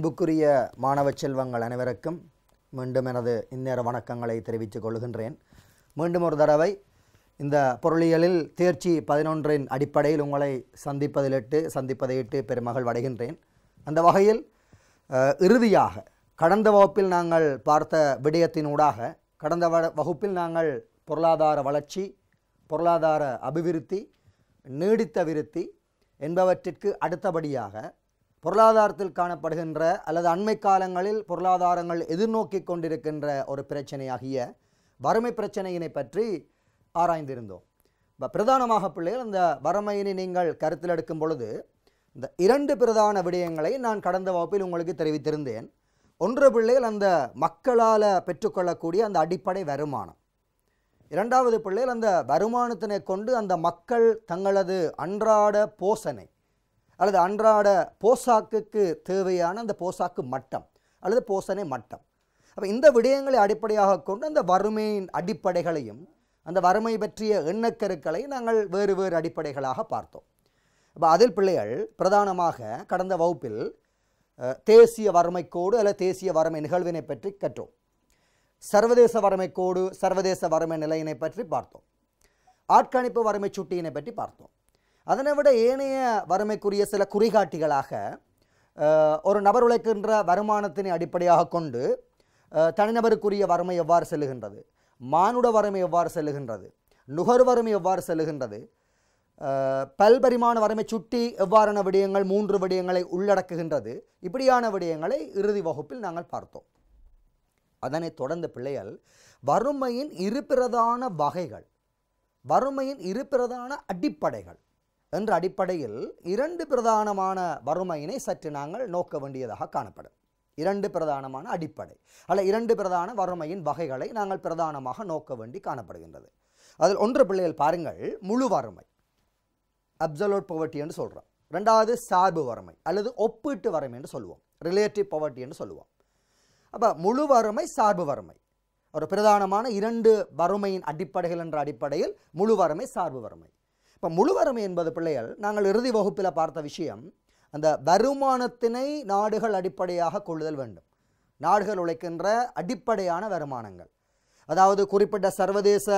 அன்புக்குரிய மாணவ செல்வங்கள் அனைவருக்கும் மீண்டும் எனது இந்நேர வணக்கங்களை தெரிவித்துக் கொள்கின்றேன். மீண்டும் ஒரு தடவை இந்த பொருளியலில் தேர்ச்சி பதினொன்றின் அடிப்படையில் உங்களை சந்திப்பதிலிட்டு சந்திப்பதையிட்டு பெருமகள் அடைகின்றேன் அந்த வகையில் இறுதியாக கடந்த வகுப்பில் நாங்கள் பார்த்த விடயத்தினூடாக கடந்த வ- வகுப்பில் நாங்கள் பொருளாதார வளர்ச்சி பொருளாதார அபிவிருத்தி நீடித்த விருத்தி என்பவற்றிற்கு அடுத்தபடியாக பொருளாதாரத்தில் காணப்படுகின்ற அல்லது அண்மை காலங்களில் பொருளாதாரங்கள் எதிர்நோக்கி கொண்டிருக்கின்ற ஒரு பிரச்சனையாகிய வறுமை பிரச்சனையினை பற்றி ஆராய்ந்திருந்தோம். இப்போ பிரதானமாக பிள்ளைகள் அந்த வறுமையினை நீங்கள் கருத்தில் எடுக்கும் பொழுது இந்த இரண்டு பிரதான விடயங்களை நான் கடந்த வகுப்பில் உங்களுக்கு தெரிவித்திருந்தேன். ஒன்று பிள்ளைகள் அந்த மக்களால் பெற்றுக்கொள்ளக்கூடிய அந்த அடிப்படை வருமானம். இரண்டாவது பிள்ளைகள் அந்த வருமானத்தினை கொண்டு அந்த மக்கள் தங்களது அன்றாட போசனை அல்லது அன்றாட போசாக்குக்கு தேவையான அந்த போசாக்கு மட்டம் அல்லது போசனை மட்டம். அப்போ இந்த விடயங்களை அடிப்படையாக கொண்டு அந்த வறுமையின் அடிப்படைகளையும் அந்த வறுமை பற்றிய எண்ணக்கருக்களை நாங்கள் வேறு வேறு அடிப்படைகளாக பார்த்தோம். அப்போ அதில் பிள்ளைகள் பிரதானமாக கடந்த வகுப்பில் தேசிய வறுமைக்கோடு அல்லது தேசிய வறுமை நிகழ்வினை பற்றி கற்றோம். சர்வதேச வறுமைக்கோடு சர்வதேச வறுமை நிலையினை பற்றி பார்த்தோம். ஆட்கணிப்பு வறுமை சுட்டியினை பற்றி பார்த்தோம். அதனை விட ஏனைய வறுமைக்குரிய சில குறிகாட்டிகளாக ஒரு நபர் உழைக்கின்ற வருமானத்தினை அடிப்படையாக கொண்டு தனிநபருக்குரிய வறுமை எவ்வாறு செல்லுகின்றது? மானுட வறுமை எவ்வாறு செல்லுகின்றது? நுகர் வறுமை எவ்வாறு செல்லுகின்றது? பல்பரிமாண வறுமை சுட்டி எவ்வாறான விடயங்கள் மூன்று விடயங்களை உள்ளடக்குகின்றது? இப்படியான விடயங்களை இறுதி வகுப்பில் நாங்கள் பார்த்தோம். அதனைத் தொடர்ந்த பிள்ளைகள் வறுமையின் இரு பிரதான வகைகள் வறுமையின் இரு பிரதான அடிப்படைகள் என்ற அடிப்படையில் இரண்டு பிரதானமான வறுமையினை சற்று நாங்கள் நோக்க வேண்டியதாக காணப்படும். இரண்டு பிரதானமான அடிப்படை அல்ல இரண்டு பிரதான வறுமையின் வகைகளை நாங்கள் பிரதானமாக நோக்க வேண்டி காணப்படுகின்றது. அதில் ஒன்று பிள்ளைகள் பாருங்கள் முழு வறுமை. அப்சலோட் பவர்ட்டி என்று சொல்கிறோம் ரெண்டாவது சார்பு வறுமை அல்லது ஒப்பீட்டு வறுமை என்று சொல்லுவோம் ரிலேட்டிவ் பவர்ட்டி என்று சொல்லுவோம் அப்போ முழு வறுமை சார்பு வறுமை. ஒரு பிரதானமான இரண்டு வறுமையின் அடிப்படைகள் என்ற அடிப்படையில் முழு வறுமை சார்பு வறுமை. இப்போ முழு வறுமை என்பது பிள்ளைகள் நாங்கள் இறுதி வகுப்பில் பார்த்த விஷயம் அந்த வருமானத்தினை நாடுகள் அடிப்படையாக கொள்ளுதல் வேண்டும். நாடுகள் உழைக்கின்ற அடிப்படையான வருமானங்கள். அதாவது குறிப்பிட்ட சர்வதேச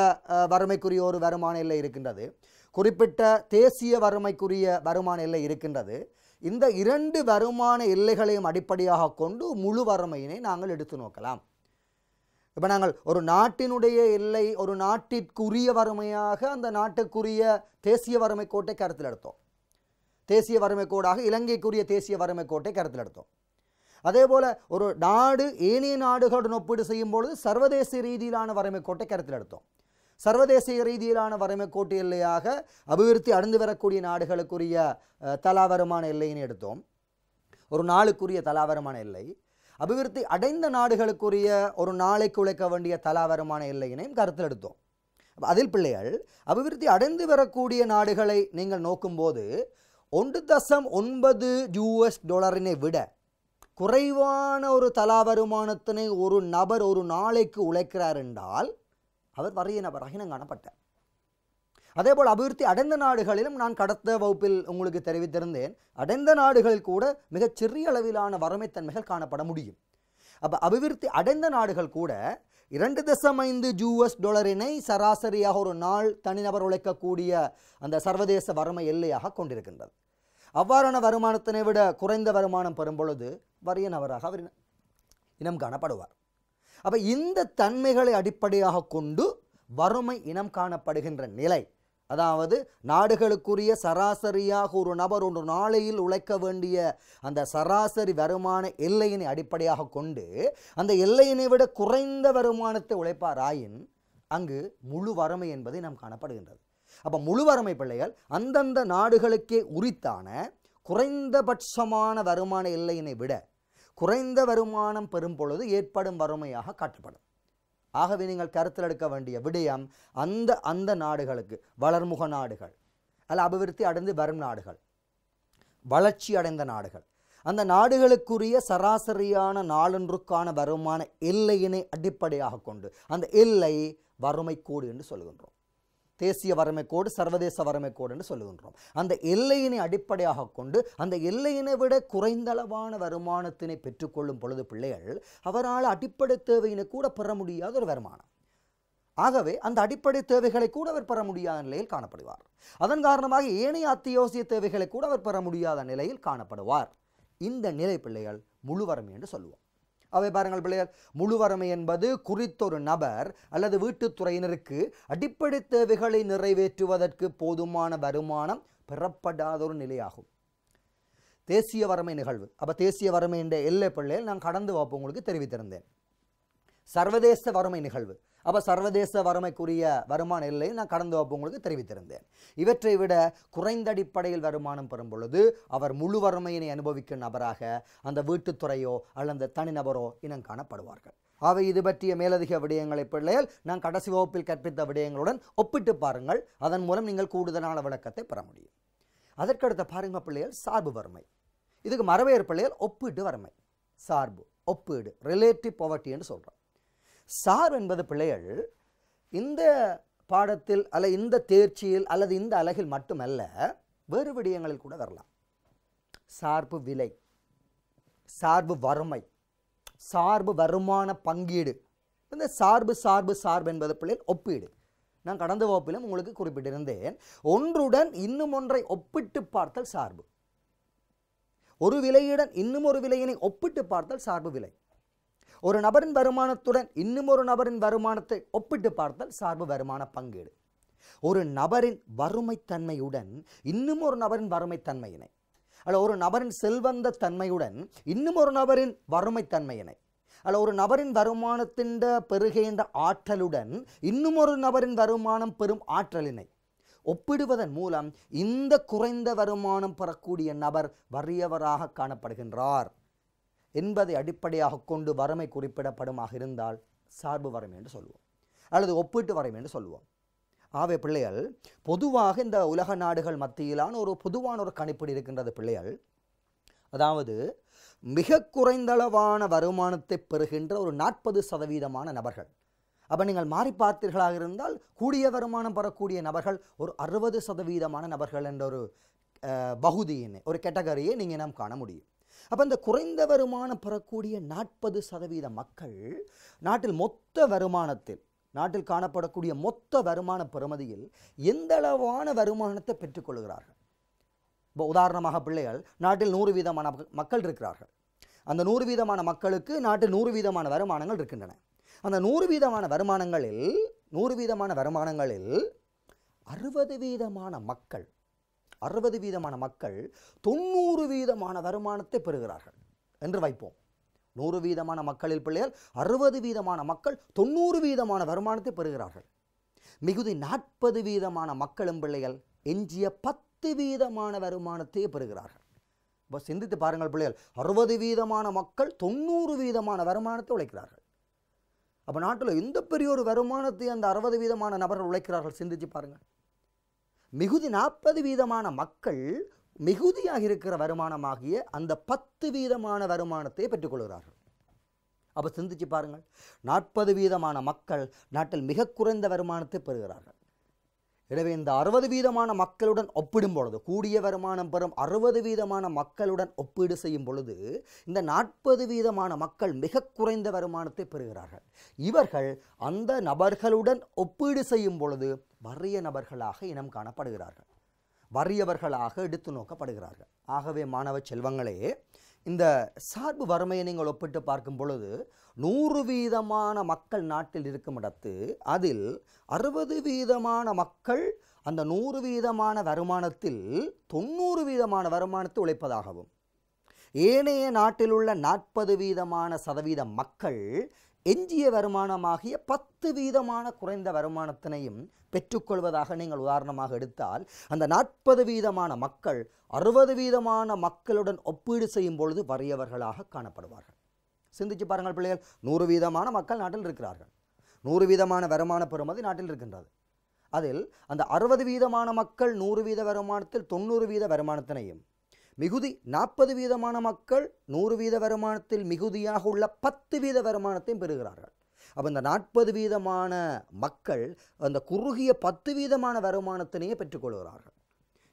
வறுமைக்குரிய ஒரு வருமான எல்லை இருக்கின்றது. குறிப்பிட்ட தேசிய வறுமைக்குரிய வருமான எல்லை இருக்கின்றது. இந்த இரண்டு வருமான எல்லைகளையும் அடிப்படையாக கொண்டு முழு வறுமையினை நாங்கள் எடுத்து நோக்கலாம். இப்போ நாங்கள் ஒரு நாட்டினுடைய எல்லை ஒரு நாட்டிற்குரிய வறுமையாக அந்த நாட்டுக்குரிய தேசிய வறுமை கோட்டை கருத்தில் எடுத்தோம். தேசிய வறுமை கோடாக இலங்கைக்குரிய தேசிய வறுமை கோட்டை கருத்தில் எடுத்தோம். அதே போல் ஒரு நாடு ஏனைய நாடுகளுடன் ஒப்பீடு செய்யும் பொழுது சர்வதேச ரீதியிலான வறுமை கோட்டை கருத்தில் எடுத்தோம். சர்வதேச ரீதியிலான வறுமை கோட்டு எல்லையாக அபிவிருத்தி அடைந்து வரக்கூடிய நாடுகளுக்குரிய தலாவரமான தலா வருமான எடுத்தோம். ஒரு நாளுக்குரிய தலா வருமான எல்லை. அபிவிருத்தி அடைந்த நாடுகளுக்குரிய ஒரு நாளைக்கு உழைக்க வேண்டிய தலா வருமான எல்லையினையும் கருத்தில் எடுத்தோம். அதில் பிள்ளைகள் அபிவிருத்தி அடைந்து வரக்கூடிய நாடுகளை நீங்கள் நோக்கும்போது ஒன்று தசம் ஒன்பது யூஎஸ் டாலரினை விட குறைவான ஒரு தலா வருமானத்தினை ஒரு நபர் ஒரு நாளைக்கு உழைக்கிறார் என்றால் அவர் வறிய நபராக இனம் காணப்பட்டார் அதேபோல் அபிவிருத்தி அடைந்த நாடுகளிலும் நான் கடந்த வகுப்பில் உங்களுக்கு தெரிவித்திருந்தேன். அடைந்த நாடுகளில் கூட மிகச் சிறிய அளவிலான வறுமைத்தன்மைகள் காணப்பட முடியும். அப்போ அபிவிருத்தி அடைந்த நாடுகள் கூட இரண்டு தசம் ஐந்து யூஎஸ் டாலரினை சராசரியாக ஒரு நாள் தனிநபர் உழைக்கக்கூடிய அந்த சர்வதேச வறுமை எல்லையாக கொண்டிருக்கின்றது. அவ்வாறான வருமானத்தினை விட குறைந்த வருமானம் பெறும் பொழுது வறிய நபராக அவர் இனம்- இனம் காணப்படுவார். அப்போ இந்த தன்மைகளை அடிப்படையாக கொண்டு வறுமை இனம் காணப்படுகின்ற நிலை அதாவது நாடுகளுக்குரிய சராசரியாக ஒரு நபர் ஒரு நாளையில் உழைக்க வேண்டிய அந்த சராசரி வருமான எல்லையினை அடிப்படையாக கொண்டு அந்த எல்லையினை விட குறைந்த வருமானத்தை உழைப்பாராயின் அங்கு முழு வறுமை என்பது நாம் காணப்படுகின்றது. அப்போ முழு வறுமை பிள்ளைகள் அந்தந்த நாடுகளுக்கே உரித்தான குறைந்தபட்சமான வருமான எல்லையினை விட குறைந்த வருமானம் பெறும் பொழுது ஏற்படும் வறுமையாக காட்டப்படும். ஆகவே நீங்கள் கருத்தில் எடுக்க வேண்டிய விடயம் அந்த அந்த நாடுகளுக்கு வளர்முக நாடுகள் அல்ல அபிவிருத்தி அடைந்து வரும் நாடுகள் வளர்ச்சி அடைந்த நாடுகள். அந்த நாடுகளுக்குரிய சராசரியான நாளொன்றுக்கான வருமான எல்லையினை அடிப்படையாக கொண்டு அந்த எல்லை வறுமை கோடு என்று சொல்கின்றோம். தேசிய வறுமை கோடு சர்வதேச வறுமை என்று சொல்லுகின்றோம். அந்த எல்லையினை அடிப்படையாக கொண்டு அந்த எல்லையினை விட குறைந்தளவான வருமானத்தினை பெற்றுக்கொள்ளும் பொழுது பிள்ளைகள் அவரால் அடிப்படை தேவையினை கூட பெற முடியாத ஒரு வருமானம். ஆகவே அந்த அடிப்படை தேவைகளை கூட அவர் பெற முடியாத நிலையில் காணப்படுவார். அதன் காரணமாக ஏனைய அத்தியாவசிய தேவைகளை கூட அவர் பெற முடியாத நிலையில் காணப்படுவார். இந்த நிலை பிள்ளைகள் முழு வறுமை என்று சொல்லுவோம். அவை பாருங்கள் பிள்ளையர் முழு வறுமை என்பது குறித்தொரு நபர் அல்லது வீட்டுத்துறையினருக்கு அடிப்படை தேவைகளை நிறைவேற்றுவதற்கு போதுமான வருமானம் பெறப்படாத ஒரு நிலையாகும். தேசிய வறுமை நிகழ்வு. அப்போ தேசிய வறுமை என்ற எல்லை பிள்ளைகள் நான் கடந்து வாப்பு உங்களுக்கு தெரிவித்திருந்தேன். சர்வதேச வறுமை நிகழ்வு. அப்போ சர்வதேச வறுமைக்குரிய வருமான எல்லையை நான் கடந்து வகுப்பு உங்களுக்கு தெரிவித்திருந்தேன். இவற்றை விட குறைந்த அடிப்படையில் வருமானம் பெறும் பொழுது அவர் முழு வறுமையினை அனுபவிக்கும் நபராக அந்த வீட்டுத்துறையோ அல்லது அந்த தனிநபரோ இனம் காணப்படுவார்கள். அவை இது பற்றிய மேலதிக விடயங்களை பிள்ளைகள் நான் கடைசி வகுப்பில் கற்பித்த விடயங்களுடன் ஒப்பிட்டு பாருங்கள். அதன் மூலம் நீங்கள் கூடுதலான விளக்கத்தை பெற முடியும். அதற்கடுத்த பாருங்க பிள்ளைகள் சார்பு வறுமை. இதுக்கு மரபேறு பிள்ளைகள் ஒப்பீட்டு வறுமை. சார்பு ஒப்பீடு ரிலேட்டிவ் பவர்ட்டி என்று சொல்கிறோம் சார்பு என்பது பிள்ளைகள் இந்த பாடத்தில் அல்ல இந்த தேர்ச்சியில் அல்லது இந்த அழகில் மட்டுமல்ல வேறு விடயங்களில் கூட வரலாம். சார்பு விலை சார்பு வறுமை சார்பு வருமான பங்கீடு. இந்த சார்பு சார்பு சார்பு என்பது பிள்ளைகள் ஒப்பீடு. நான் கடந்த வகுப்பிலும் உங்களுக்கு குறிப்பிட்டிருந்தேன் ஒன்றுடன் இன்னும் ஒன்றை ஒப்பிட்டு பார்த்தல் சார்பு. ஒரு விலையுடன் இன்னும் ஒரு விலையினை ஒப்பிட்டு பார்த்தல் சார்பு விலை. ஒரு நபரின் வருமானத்துடன் இன்னும் ஒரு நபரின் வருமானத்தை ஒப்பிட்டு பார்த்தல் சார்பு வருமான பங்கீடு. ஒரு நபரின் வறுமைத்தன்மையுடன் இன்னும் ஒரு நபரின் வறுமைத்தன்மையினை. அல்ல ஒரு நபரின் செல்வந்த தன்மையுடன் இன்னும் ஒரு நபரின் வறுமைத்தன்மையினை. அல்ல ஒரு நபரின் வருமானத்தின் பெருகின்ற ஆற்றலுடன் இன்னும் ஒரு நபரின் வருமானம் பெறும் ஆற்றலினை ஒப்பிடுவதன் மூலம் இந்த குறைந்த வருமானம் பெறக்கூடிய நபர் வறியவராக காணப்படுகின்றார். என்பதை அடிப்படையாக கொண்டு வறுமை குறிப்பிடப்படுமாக இருந்தால் சார்பு வறுமை என்று சொல்லுவோம் அல்லது ஒப்பீட்டு வறுமை என்று சொல்லுவோம் ஆவே பிள்ளைகள் பொதுவாக இந்த உலக நாடுகள் மத்தியிலான ஒரு பொதுவான ஒரு கணிப்பீடு இருக்கின்றது பிள்ளைகள். அதாவது மிக குறைந்தளவான வருமானத்தை பெறுகின்ற ஒரு நாற்பது சதவீதமான நபர்கள். அப்போ நீங்கள் மாறி பார்த்தீர்களாக இருந்தால் கூடிய வருமானம் பெறக்கூடிய நபர்கள் ஒரு அறுபது சதவீதமான நபர்கள் என்ற ஒரு பகுதியினை ஒரு கேட்டகரியை நீங்கள் நாம் காண முடியும். அப்போ இந்த குறைந்த வருமானம் பெறக்கூடிய நாற்பது சதவீத மக்கள் நாட்டில் மொத்த வருமானத்தில் நாட்டில் காணப்படக்கூடிய மொத்த வருமான பெறுமதியில் எந்த அளவான வருமானத்தை பெற்றுக்கொள்கிறார்கள் இப்போ உதாரணமாக பிள்ளைகள் நாட்டில் நூறு வீதமான மக்கள் இருக்கிறார்கள். அந்த நூறு வீதமான மக்களுக்கு நாட்டில் நூறு வீதமான வருமானங்கள் இருக்கின்றன. அந்த நூறு வீதமான வருமானங்களில் நூறு வீதமான வருமானங்களில் அறுபது வீதமான மக்கள் அறுபது வீதமான மக்கள் தொண்ணூறு வீதமான வருமானத்தை பெறுகிறார்கள் என்று வைப்போம். நூறு வீதமான மக்களில் பிள்ளைகள் அறுபது வீதமான மக்கள் தொண்ணூறு வீதமான வருமானத்தை பெறுகிறார்கள். மிகுதி நாற்பது வீதமான மக்களும் பிள்ளைகள் எஞ்சிய பத்து வீதமான வருமானத்தையே பெறுகிறார்கள். இப்போ சிந்தித்து பாருங்கள் பிள்ளைகள் அறுபது வீதமான மக்கள் தொண்ணூறு வீதமான வருமானத்தை உழைக்கிறார்கள். அப்போ நாட்டில் எந்த பெரிய ஒரு வருமானத்தை அந்த அறுபது வீதமான நபர்கள் உழைக்கிறார்கள்? சிந்திச்சு பாருங்கள். மிகுதி நாற்பது வீதமான மக்கள் மிகுதியாக இருக்கிற வருமானமாகிய அந்த பத்து வீதமான வருமானத்தை பெற்றுக்கொள்கிறார்கள் அப்போ சிந்திச்சு பாருங்கள். நாற்பது வீதமான மக்கள் நாட்டில் மிக குறைந்த வருமானத்தை பெறுகிறார்கள். எனவே இந்த அறுபது வீதமான மக்களுடன் ஒப்பிடும் பொழுது கூடிய வருமானம் பெறும் அறுபது வீதமான மக்களுடன் ஒப்பீடு செய்யும் பொழுது இந்த நாற்பது வீதமான மக்கள் மிக குறைந்த வருமானத்தை பெறுகிறார்கள். இவர்கள் அந்த நபர்களுடன் ஒப்பீடு செய்யும் பொழுது வறிய நபர்களாக இனம் காணப்படுகிறார்கள். வறியவர்களாக எடுத்து நோக்கப்படுகிறார்கள். ஆகவே மாணவ செல்வங்களே இந்த சார்பு வறுமையை நீங்கள் ஒப்பிட்டு பார்க்கும் பொழுது நூறு வீதமான மக்கள் நாட்டில் இருக்கும் இடத்து அதில் அறுபது வீதமான மக்கள் அந்த நூறு வீதமான வருமானத்தில் தொண்ணூறு வீதமான வருமானத்தை உழைப்பதாகவும் ஏனைய நாட்டில் உள்ள நாற்பது வீதமான சதவீத மக்கள் எஞ்சிய வருமானமாகிய பத்து வீதமான குறைந்த வருமானத்தினையும் பெற்றுக்கொள்வதாக நீங்கள் உதாரணமாக எடுத்தால் அந்த நாற்பது வீதமான மக்கள் அறுபது வீதமான மக்களுடன் ஒப்பீடு செய்யும் பொழுது வறியவர்களாக காணப்படுவார்கள். சிந்திச்சு பாருங்கள் பிள்ளைகள் நூறு வீதமான மக்கள் நாட்டில் இருக்கிறார்கள். நூறு வீதமான வருமான பெறுமதி நாட்டில் இருக்கின்றது. அதில் அந்த அறுபது வீதமான மக்கள் நூறு வீத வருமானத்தில் தொண்ணூறு வீத வருமானத்தினையும் மிகுதி நாற்பது வீதமான மக்கள் நூறு வீத வருமானத்தில் மிகுதியாக உள்ள பத்து வீத வருமானத்தையும் பெறுகிறார்கள். அப்போ இந்த நாற்பது வீதமான மக்கள் அந்த குறுகிய பத்து வீதமான வருமானத்தினையே பெற்றுக்கொள்கிறார்கள்.